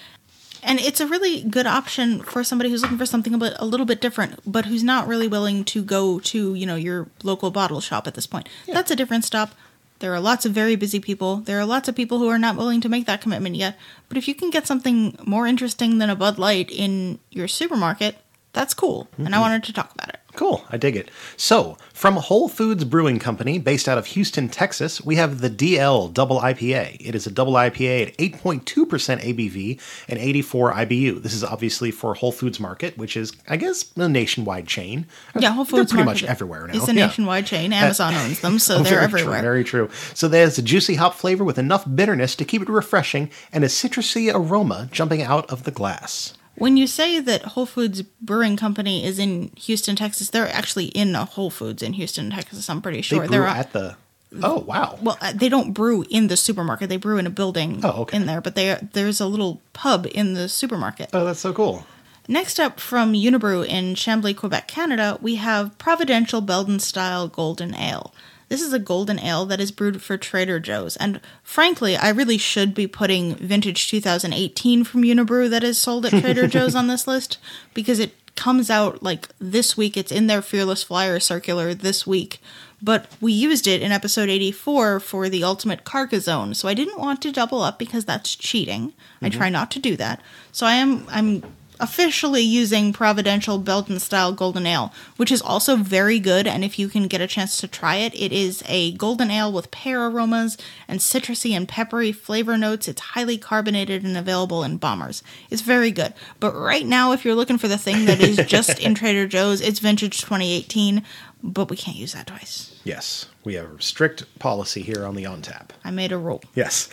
S2: And it's a really good option for somebody who's looking for something a, bit, a little bit different, but who's not really willing to go to, you know, your local bottle shop at this point. That's a different stop. There are lots of very busy people. There are lots of people who are not willing to make that commitment yet. But if you can get something more interesting than a Bud Light in your supermarket, that's cool. And I mm-hmm. wanted to talk about it.
S1: Cool, I dig it. So, from Whole Foods Brewing Company, based out of Houston, Texas, we have the DL Double IPA. It is a double IPA at 8.2% ABV and 84 IBU. This is obviously for Whole Foods Market, which is, I guess, a nationwide chain.
S2: Yeah, Whole
S1: They're pretty
S2: Market
S1: much everywhere now.
S2: It's a
S1: Yeah.
S2: nationwide chain. Uh, Amazon owns them, so they're
S1: very
S2: everywhere.
S1: True, very true. So there's a juicy hop flavor with enough bitterness to keep it refreshing and a citrusy aroma jumping out of the glass.
S2: When you say that Whole Foods Brewing Company is in Houston, Texas, they're actually in a Whole Foods in Houston, Texas. I'm pretty
S1: They
S2: sure
S1: brew
S2: they're
S1: at the. Oh wow.
S2: well, uh, they don't brew in the supermarket. They brew in a building
S1: Oh, okay.
S2: in there, but they there's a little pub in the supermarket.
S1: Oh, that's so cool.
S2: Next up from Unibroue in Chambly, Quebec, Canada, we have Providential Belgian Style Golden Ale. This is a golden ale that is brewed for Trader Joe's, and frankly, I really should be putting vintage 2018 from Unibroue that is sold at Trader Joe's on this list because it comes out like this week. It's in their Fearless Flyer circular this week, but we used it in episode 84 for the Ultimate Carcassonne, so I didn't want to double up because that's cheating. I mm-hmm. try not to do that. So I am I'm officially using Providential Belgian style golden ale, which is also very good. And if you can get a chance to try it, it is a golden ale with pear aromas and citrusy and peppery flavor notes. It's highly carbonated and available in bombers. It's very good. But right now, if you're looking for the thing that is just in Trader Joe's, it's vintage 2018. But we can't use that twice.
S1: Yes, we have a strict policy here on the on tap.
S2: I made a rule.
S1: Yes.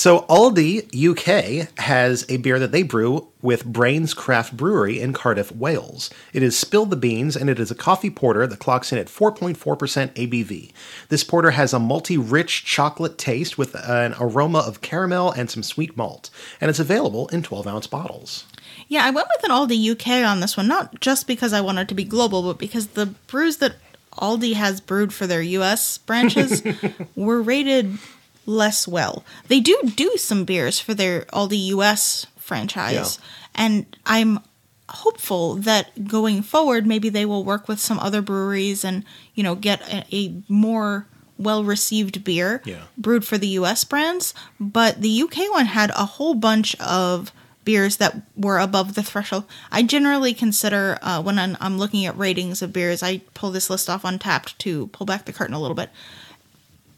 S1: So Aldi UK has a beer that they brew with Brains Craft Brewery in Cardiff, Wales. It is Spill the Beans and it is a coffee porter that clocks in at 4.4% ABV. This porter has a multi rich chocolate taste with an aroma of caramel and some sweet malt, and it's available in 12 ounce bottles.
S2: Yeah, I went with an Aldi UK on this one, not just because I wanted to be global, but because the brews that Aldi has brewed for their US branches were rated less well. They do do some beers for their Aldi US franchise, and I'm hopeful that going forward maybe they will work with some other breweries and, you know, get a, a more well received beer
S1: Yeah.
S2: brewed for the US brands, but the UK one had a whole bunch of beers that were above the threshold. I generally consider uh, when I'm, I'm looking at ratings of beers, I pull this list off Untappd to pull back the curtain a little bit.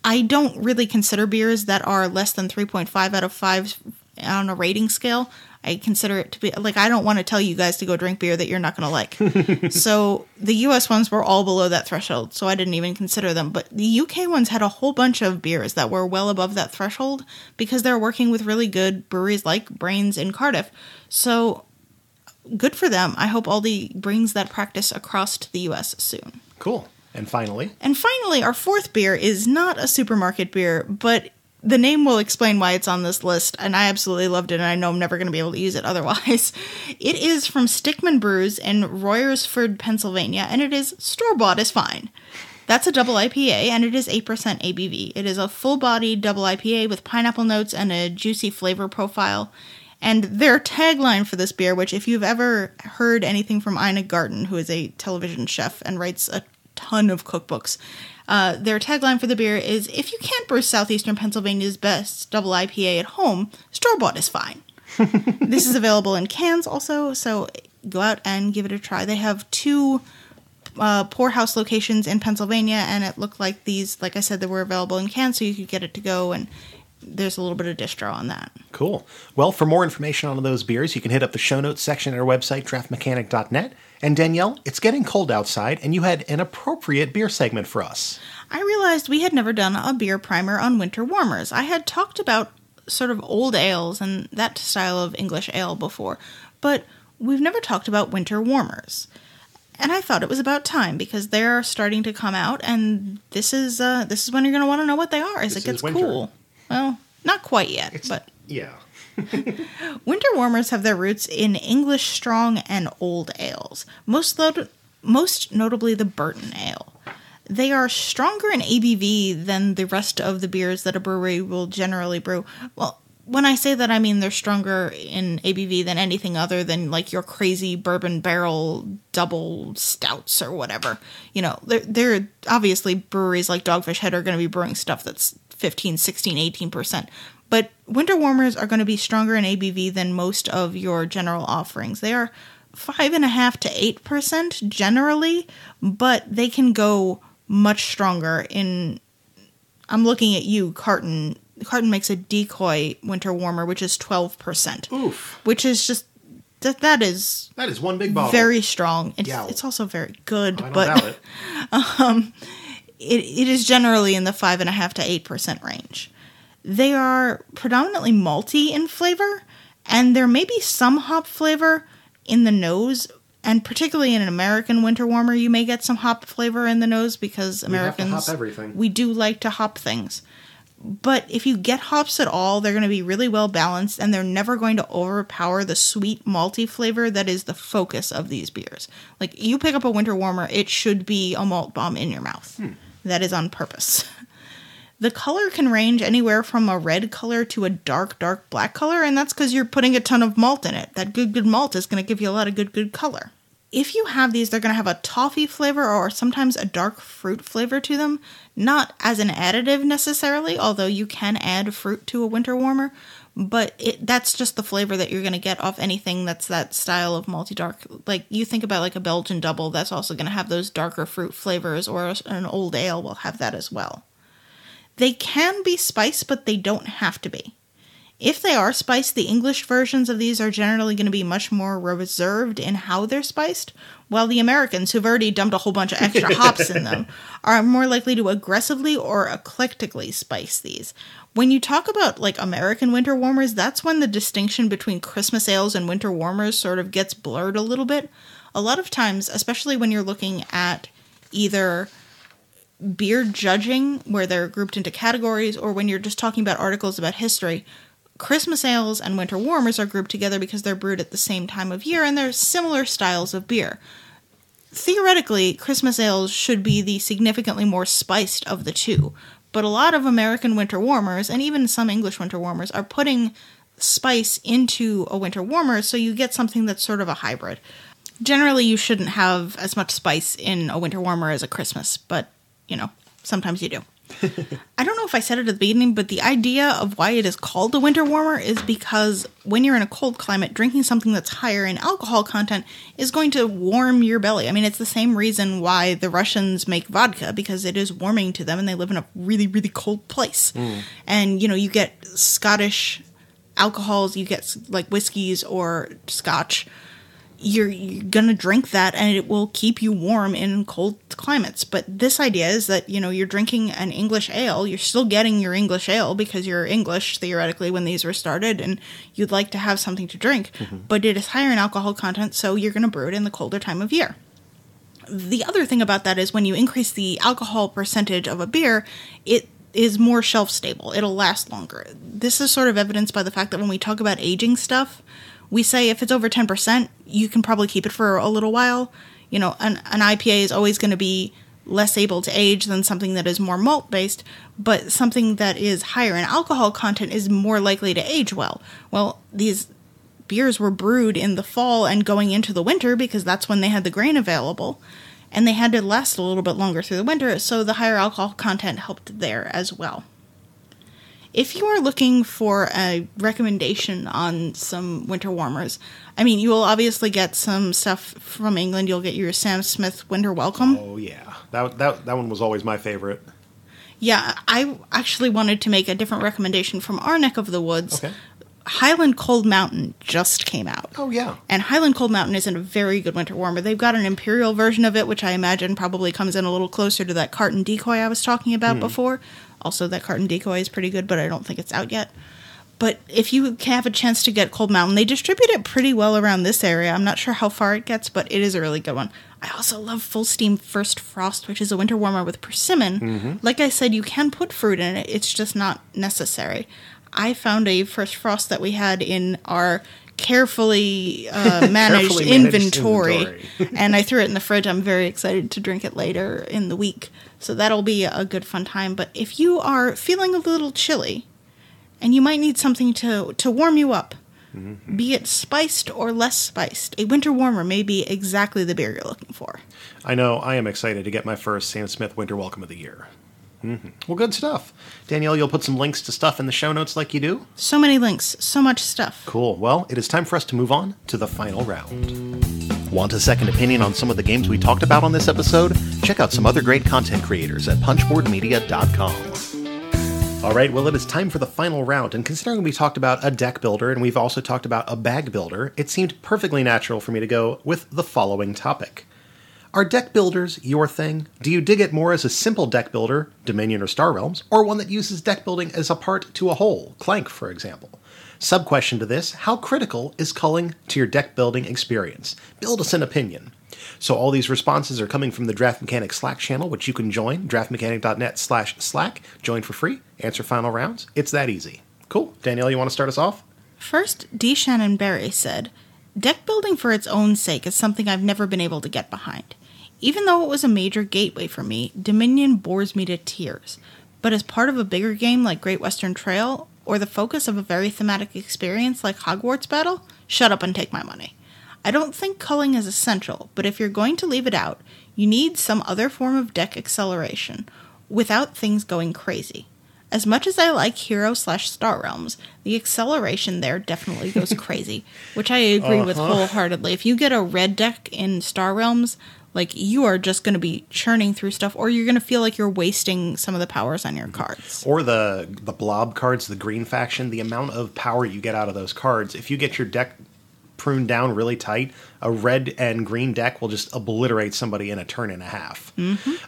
S2: I don't really consider beers that are less than 3.5 out of 5 on a rating scale. I consider it to be like I don't want to tell you guys to go drink beer that you're not going to like. so the US ones were all below that threshold, so I didn't even consider them. But the UK ones had a whole bunch of beers that were well above that threshold because they're working with really good breweries like Brains in Cardiff. So good for them. I hope Aldi brings that practice across to the US soon.
S1: Cool. And finally,
S2: And finally, our fourth beer is not a supermarket beer, but the name will explain why it's on this list, and I absolutely loved it, and I know I'm never going to be able to use it otherwise. It is from Stickman Brews in Royersford, Pennsylvania, and it is store bought is fine. That's a double IPA, and it is 8% ABV. It is a full bodied double IPA with pineapple notes and a juicy flavor profile. And their tagline for this beer, which if you've ever heard anything from Ina Garten, who is a television chef and writes a ton of cookbooks, uh, their tagline for the beer is If you can't brew Southeastern Pennsylvania's best double IPA at home, store bought is fine. this is available in cans also, so go out and give it a try. They have two uh, poorhouse locations in Pennsylvania, and it looked like these, like I said, they were available in cans, so you could get it to go, and there's a little bit of distro on that.
S1: Cool. Well, for more information on those beers, you can hit up the show notes section at our website, draftmechanic.net. And Danielle, it's getting cold outside, and you had an appropriate beer segment for us.
S2: I realized we had never done a beer primer on winter warmers. I had talked about sort of old ales and that style of English ale before, but we've never talked about winter warmers. And I thought it was about time because they're starting to come out, and this is uh, this is when you're going to want to know what they are as
S1: This
S2: it gets cool. Well, not quite yet, but
S1: Yeah.
S2: Winter warmers have their roots in English strong and old ales, most, lo- most notably the Burton Ale. They are stronger in ABV than the rest of the beers that a brewery will generally brew. Well, when I say that, I mean they're stronger in ABV than anything other than like your crazy bourbon barrel double stouts or whatever. You know, they're, they're obviously breweries like Dogfish Head are going to be brewing stuff that's 15, 16, 18%. But winter warmers are going to be stronger in ABV than most of your general offerings. They are five and a half to eight percent generally, but they can go much stronger in I'm looking at you, Carton. Carton makes a decoy winter warmer, which is twelve percent.
S1: Oof.
S2: Which is just that that is
S1: That is one big bottle.
S2: very strong. It's, it's also very good,
S1: I don't
S2: but
S1: doubt um,
S2: it. it, is generally in the five and a half to eight percent range. They are predominantly malty in flavor, And there may be some hop flavor in the nose, and particularly in an American winter warmer, you may get some hop flavor in the nose because
S1: have to hop
S2: Americans
S1: everything.
S2: we do like to hop things. But if you get hops at all, they're going to be really well balanced and they're never going to overpower the sweet malty flavor that is the focus of these beers. Like you pick up a winter warmer, it should be a malt bomb in your mouth. Hmm. That is on purpose. The color can range anywhere from a red color to a dark, dark black color, and that's because you're putting a ton of malt in it. That good, good malt is going to give you a lot of good, good color. If you have these, they're going to have a toffee flavor or sometimes a dark fruit flavor to them. Not as an additive necessarily, although you can add fruit to a winter warmer, but it, that's just the flavor that you're going to get off anything that's that style of multi dark. Like you think about like a Belgian double, that's also going to have those darker fruit flavors, or an old ale will have that as well. They can be spiced, but they don't have to be. If they are spiced, the English versions of these are generally going to be much more reserved in how they're spiced, while the Americans, who've already dumped a whole bunch of extra hops in them, are more likely to aggressively or eclectically spice these. When you talk about like American winter warmers, that's when the distinction between Christmas ales and winter warmers sort of gets blurred a little bit. A lot of times, especially when you're looking at either beer judging, where they're grouped into categories, or when you're just talking about articles about history, Christmas ales and winter warmers are grouped together because they're brewed at the same time of year and they're similar styles of beer. Theoretically, Christmas ales should be the significantly more spiced of the two, but a lot of American winter warmers and even some English winter warmers are putting spice into a winter warmer, so you get something that's sort of a hybrid. Generally, you shouldn't have as much spice in a winter warmer as a Christmas, but you know, sometimes you do. I don't know if I said it at the beginning, but the idea of why it is called a winter warmer is because when you're in a cold climate, drinking something that's higher in alcohol content is going to warm your belly. I mean, it's the same reason why the Russians make vodka because it is warming to them and they live in a really, really cold place. Hmm. And, you know, you get Scottish alcohols, you get like whiskeys or scotch you're, you're gonna drink that and it will keep you warm in cold climates. But this idea is that you know you're drinking an english ale you're still getting your english ale because you're english theoretically when these were started and you'd like to have something to drink. Mm-hmm. But it is higher in alcohol content so you're gonna brew it in the colder time of year. The other thing about that is when you increase the alcohol percentage of a beer it is more shelf stable. It'll last longer. This is sort of evidenced by the fact that when we talk about aging stuff we say if it's over 10%, you can probably keep it for a little while. You know, an, an IPA is always going to be less able to age than something that is more malt based, but something that is higher in alcohol content is more likely to age well. Well, these beers were brewed in the fall and going into the winter because that's when they had the grain available, and they had to last a little bit longer through the winter, so the higher alcohol content helped there as well. If you are looking for a recommendation on some winter warmers, I mean, you will obviously get some stuff from England. You'll get your Sam Smith Winter Welcome.
S1: Oh yeah, that that that one was always my favorite.
S2: Yeah, I actually wanted to make a different recommendation from our neck of the woods.
S1: Okay.
S2: Highland Cold Mountain just came out.
S1: Oh yeah.
S2: And Highland Cold Mountain isn't a very good winter warmer. They've got an imperial version of it, which I imagine probably comes in a little closer to that carton decoy I was talking about hmm. before. Also, that carton decoy is pretty good, but I don't think it's out yet. But if you can have a chance to get Cold Mountain, they distribute it pretty well around this area. I'm not sure how far it gets, but it is a really good one. I also love Fullsteam First Frost, which is a winter warmer with persimmon. Like I said, you can put fruit in it, it's just not necessary. I found a First Frost that we had in our carefully uh, managed
S1: Carefully managed
S2: inventory,
S1: inventory.
S2: and I threw it in the fridge. I'm very excited to drink it later in the week. So that'll be a good fun time. But if you are feeling a little chilly and you might need something to, to warm you up,
S1: Mm-hmm.
S2: be it spiced or less spiced, a winter warmer may be exactly the beer you're looking for.
S1: I know. I am excited to get my first Sam Smith Winter Welcome of the year. Hmm Well, good stuff, Danielle. You'll put some links to stuff in the show notes, like you do.
S2: So many links, so much stuff.
S1: Cool. Well, it is time for us to move on to the final round. Want a second opinion on some of the games we talked about on this episode? Check out some other great content creators at punchboardmedia.com. All right, well, it is time for the final round, and considering we talked about a deck builder and we've also talked about a bag builder, it seemed perfectly natural for me to go with the following topic. Are deck builders your thing? Do you dig it more as a simple deck builder, Dominion or Star Realms, or one that uses deck building as a part to a whole, Clank, for example? Sub question to this How critical is culling to your deck building experience? Build us an opinion. So all these responses are coming from the Draft Mechanic Slack channel, which you can join, draftmechanic.net slash Slack. Join for free, answer final rounds. It's that easy. Cool. Danielle, you want to start us off?
S2: First, D. Shannon Berry said, Deck building for its own sake is something I've never been able to get behind. Even though it was a major gateway for me, Dominion bores me to tears. But as part of a bigger game like Great Western Trail, or the focus of a very thematic experience like Hogwarts Battle, shut up and take my money. I don't think culling is essential, but if you're going to leave it out, you need some other form of deck acceleration without things going crazy. As much as I like Hero slash Star Realms, the acceleration there definitely goes crazy, which I agree with uh-huh. wholeheartedly. If you get a red deck in Star Realms, like you are just going to be churning through stuff, or you're going to feel like you're wasting some of the powers on your cards.
S1: Or the the blob cards, the green faction, the amount of power you get out of those cards. If you get your deck pruned down really tight, a red and green deck will just obliterate somebody in a turn and a half.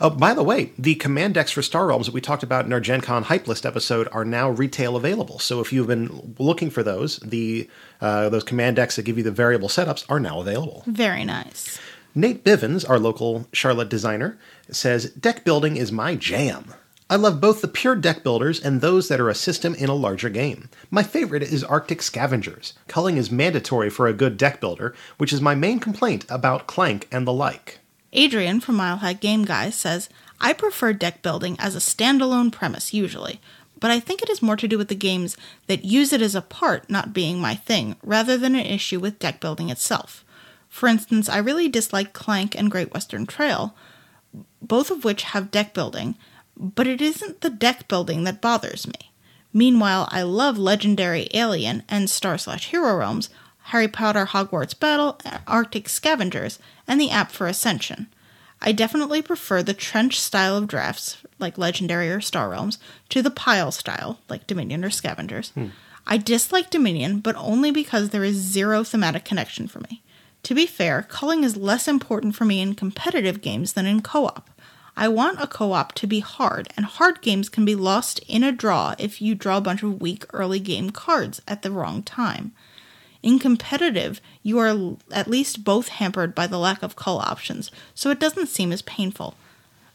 S1: Oh, by the way, the command decks for Star Realms that we talked about in our Gen Con hype list episode are now retail available. So if you've been looking for those, the uh, those command decks that give you the variable setups are now available.
S2: Very nice.
S1: Nate Bivens, our local Charlotte designer, says deck building is my jam. I love both the pure deck builders and those that are a system in a larger game. My favorite is Arctic Scavengers. Culling is mandatory for a good deck builder, which is my main complaint about Clank and the like.
S2: Adrian from Mile High Game Guy says, I prefer deck building as a standalone premise usually, but I think it is more to do with the games that use it as a part not being my thing, rather than an issue with deck building itself. For instance, I really dislike Clank and Great Western Trail, both of which have deck building, but it isn't the deck building that bothers me. Meanwhile, I love Legendary Alien and Star Slash Hero Realms, Harry Potter Hogwarts Battle, Arctic Scavengers, and the app for Ascension. I definitely prefer the trench style of drafts, like Legendary or Star Realms, to the pile style, like Dominion or Scavengers. Hmm. I dislike Dominion, but only because there is zero thematic connection for me. To be fair, culling is less important for me in competitive games than in co op. I want a co op to be hard, and hard games can be lost in a draw if you draw a bunch of weak early game cards at the wrong time. In competitive, you are at least both hampered by the lack of cull options, so it doesn't seem as painful.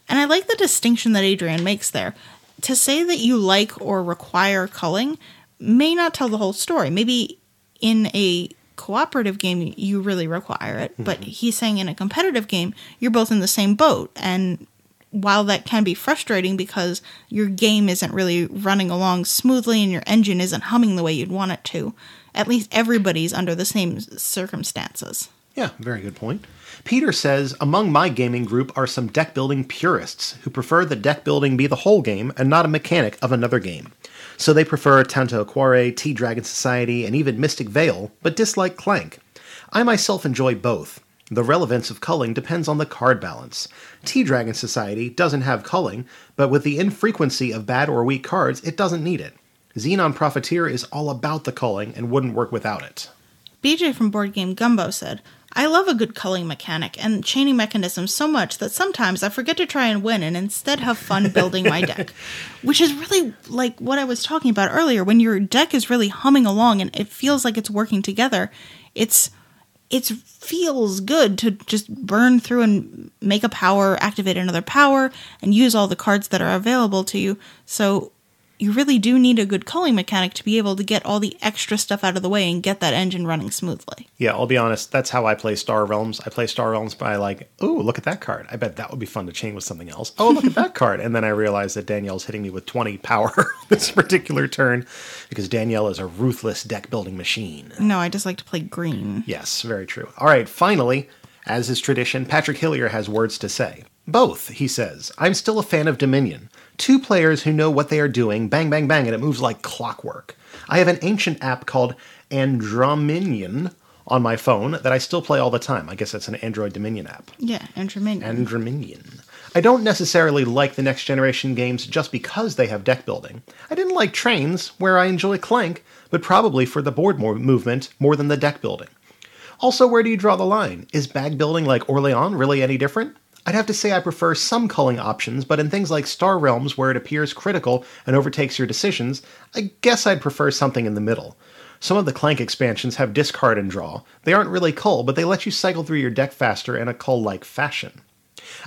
S2: And I like the distinction that Adrian makes there. To say that you like or require culling may not tell the whole story. Maybe in a cooperative game you really require it, but mm-hmm. he's saying in a competitive game you're both in the same boat and while that can be frustrating because your game isn't really running along smoothly and your engine isn't humming the way you'd want it to, at least everybody's under the same circumstances.
S1: Yeah, very good point. Peter says Among my gaming group are some deck building purists who prefer the deck building be the whole game and not a mechanic of another game. So they prefer Tanto Cuore, Tea Dragon Society, and even Mystic Vale, but dislike Clank. I myself enjoy both. The relevance of culling depends on the card balance. Tea Dragon Society doesn't have culling, but with the infrequency of bad or weak cards, it doesn't need it. Xenon Profiteer is all about the culling and wouldn't work without it.
S2: BJ from Board Game Gumbo said, I love a good culling mechanic and chaining mechanism so much that sometimes I forget to try and win and instead have fun building my deck. Which is really like what I was talking about earlier. When your deck is really humming along and it feels like it's working together, it's it feels good to just burn through and make a power, activate another power, and use all the cards that are available to you. So you really do need a good culling mechanic to be able to get all the extra stuff out of the way and get that engine running smoothly.
S1: Yeah, I'll be honest. That's how I play Star Realms. I play Star Realms by like, oh, look at that card. I bet that would be fun to chain with something else. Oh, look at that card. And then I realize that Danielle's hitting me with 20 power this particular turn because Danielle is a ruthless deck building machine.
S2: No, I just like to play green.
S1: Yes, very true. All right, finally, as is tradition, Patrick Hillier has words to say. Both, he says. I'm still a fan of Dominion. Two players who know what they are doing, bang, bang, bang, and it moves like clockwork. I have an ancient app called Androminion on my phone that I still play all the time. I guess that's an Android Dominion app.
S2: Yeah, Androminion.
S1: Androminion. I don't necessarily like the next generation games just because they have deck building. I didn't like Trains, where I enjoy Clank, but probably for the board mo- movement more than the deck building. Also, where do you draw the line? Is bag building like Orleans really any different? I'd have to say I prefer some culling options, but in things like Star Realms, where it appears critical and overtakes your decisions, I guess I'd prefer something in the middle. Some of the Clank expansions have discard and draw. They aren't really cull, but they let you cycle through your deck faster in a cull like fashion.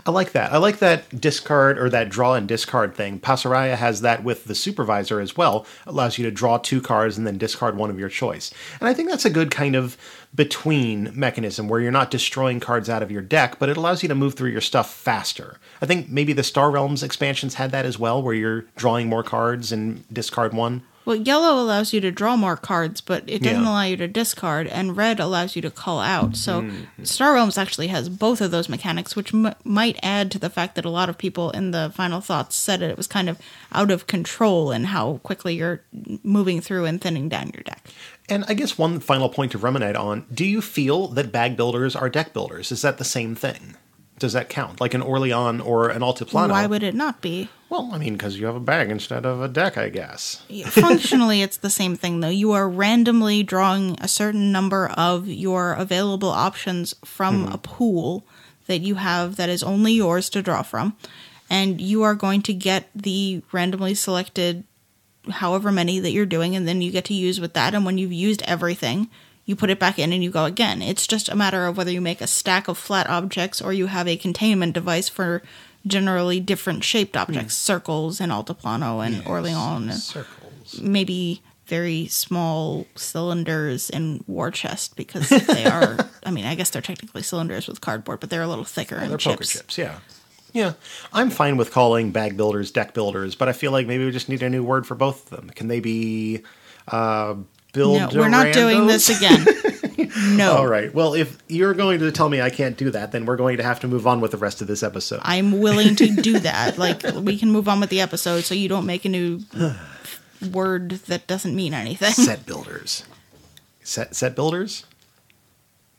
S1: I like that. I like that discard or that draw and discard thing. Pasaraya has that with the supervisor as well. Allows you to draw two cards and then discard one of your choice. And I think that's a good kind of between mechanism where you're not destroying cards out of your deck, but it allows you to move through your stuff faster. I think maybe the Star Realms expansions had that as well, where you're drawing more cards and discard one.
S2: Well, yellow allows you to draw more cards, but it doesn't
S1: Yeah.
S2: allow you to discard, and red allows you to call out. So
S1: Mm-hmm.
S2: Star Realms actually has both of those mechanics, which m- might add to the fact that a lot of people in the final thoughts said it was kind of out of control in how quickly you're moving through and thinning down your deck.
S1: And I guess one final point to ruminate on do you feel that bag builders are deck builders? Is that the same thing? Does that count? Like an Orlean or an Altiplano?
S2: Why would it not be?
S1: Well, I mean, because you have a bag instead of a deck, I guess.
S2: Functionally, it's the same thing, though. You are randomly drawing a certain number of your available options from hmm. a pool that you have that is only yours to draw from. And you are going to get the randomly selected however many that you're doing, and then you get to use with that. And when you've used everything, you put it back in and you go again. It's just a matter of whether you make a stack of flat objects or you have a containment device for generally different shaped objects, circles and altiplano and Orleans.
S1: Circles.
S2: maybe very small cylinders in war chest because they are i mean i guess they're technically cylinders with cardboard but they're a little thicker and
S1: They're
S2: chips.
S1: poker chips, yeah. Yeah. I'm fine with calling bag builders deck builders, but I feel like maybe we just need a new word for both of them. Can they be uh, build?
S2: no we're not doing this again no
S1: All right. Well, if you're going to tell me I can't do that, then we're going to have to move on with the rest of this episode.
S2: i'm willing to do that like we can move on with the episode so you don't make a new word that doesn't mean anything
S1: set builders. Set set builders.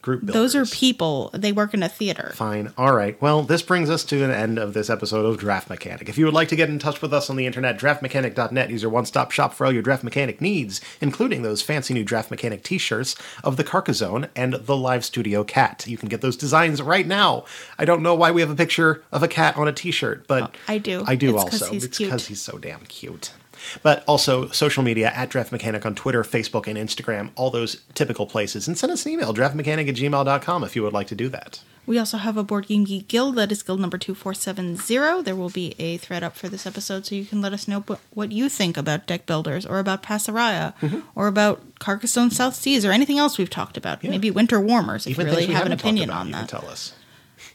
S1: Group builders.
S2: those are people they work in a theater
S1: Fine. All right. Well, this brings us to an end of this episode of Draft Mechanic. If you would like to get in touch with us on the internet, draftmechanic.net is your one stop shop for all your draft mechanic needs, including those fancy new Draft Mechanic t shirts of the Carcassonne and the Live Studio Cat. You can get those designs right now. I don't know why we have a picture of a cat on a t shirt, but oh,
S2: I do.
S1: I do
S2: It's
S1: also.
S2: he's
S1: it's because he's so damn cute. But also social media at Draft Mechanic on Twitter, Facebook, and Instagram, all those typical places. And send us an email, draftmechanic at gmail.com if you would like to do that.
S2: We also have a Board Game Geek Guild. That is guild number 2470. There will be a thread up for this episode so you can let us know what- you think about deck builders or about Pasaraya
S1: Mm-hmm.
S2: or about Carcassonne South Seas or anything else we've talked about. Maybe Winter Warmers if
S1: Even
S2: you really have an opinion on
S1: you can
S2: that.
S1: tell us.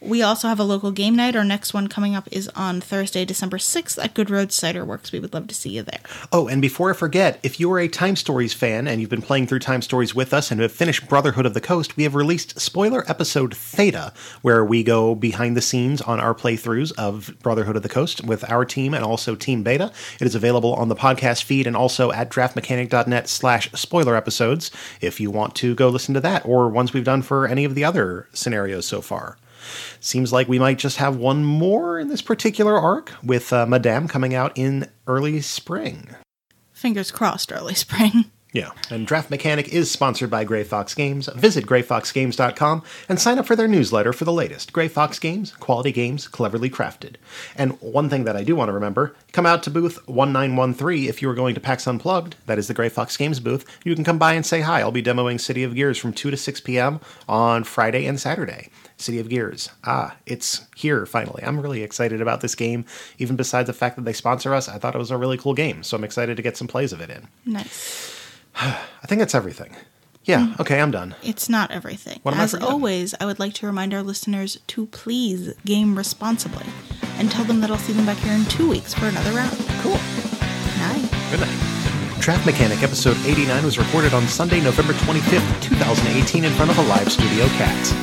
S2: We also have a local game night. Our next one coming up is on Thursday, December 6th at Good Road Cider Works. We would love to see you there.
S1: Oh, and before I forget, if you are a Time Stories fan and you've been playing through Time Stories with us and have finished Brotherhood of the Coast, we have released spoiler episode Theta, where we go behind the scenes on our playthroughs of Brotherhood of the Coast with our team and also Team Beta. It is available on the podcast feed and also at draftmechanic.net slash spoiler episodes if you want to go listen to that or ones we've done for any of the other scenarios so far. Seems like we might just have one more in this particular arc with uh, Madame coming out in early spring.
S2: Fingers crossed, early spring.
S1: Yeah, and Draft Mechanic is sponsored by Grey Fox Games. Visit greyfoxgames.com and sign up for their newsletter for the latest. Grey Fox Games, quality games, cleverly crafted. And one thing that I do want to remember come out to booth 1913 if you are going to PAX Unplugged. That is the Grey Fox Games booth. You can come by and say hi. I'll be demoing City of Gears from 2 to 6 p.m. on Friday and Saturday. City of Gears. Ah, it's here finally. I'm really excited about this game. Even besides the fact that they sponsor us, I thought it was a really cool game, so I'm excited to get some plays of it in.
S2: Nice.
S1: I think that's everything. Yeah, mm. okay, I'm done.
S2: It's not everything.
S1: What am I
S2: As
S1: forgetting?
S2: always, I would like to remind our listeners to please game responsibly and tell them that I'll see them back here in two weeks for another round.
S1: Cool.
S2: Night.
S1: Good night. Draft Mechanic episode 89 was recorded on Sunday, November 25th, 2018, in front of a live studio cat.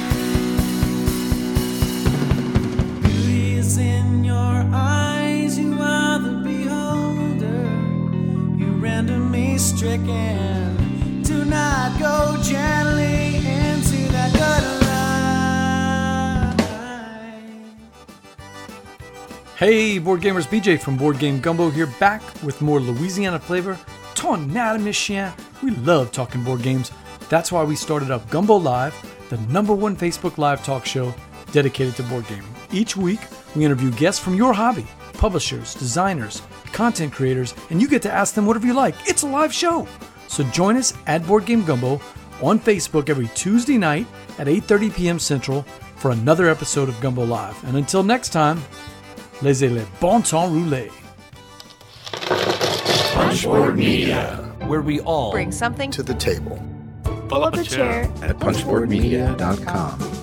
S3: Beauty in your eyes, Me stricken. Do not go gently into that good.
S4: Hey, board gamers, BJ from Board Game Gumbo here, back with more Louisiana flavor. Ton nada, chien. We love talking board games. That's why we started up Gumbo Live, the number one Facebook live talk show dedicated to board gaming. Each week, we interview guests from your hobby, publishers, designers, content creators, and you get to ask them whatever you like. It's a live show. So join us at Board Game Gumbo on Facebook every Tuesday night at 8:30 p.m. Central for another episode of Gumbo Live. And until next time, laissez le bon temps rouler.
S5: Punchboard Media, where we all
S6: Bring something
S7: to the table.
S6: pull up a chair
S7: at punchboardmedia.com.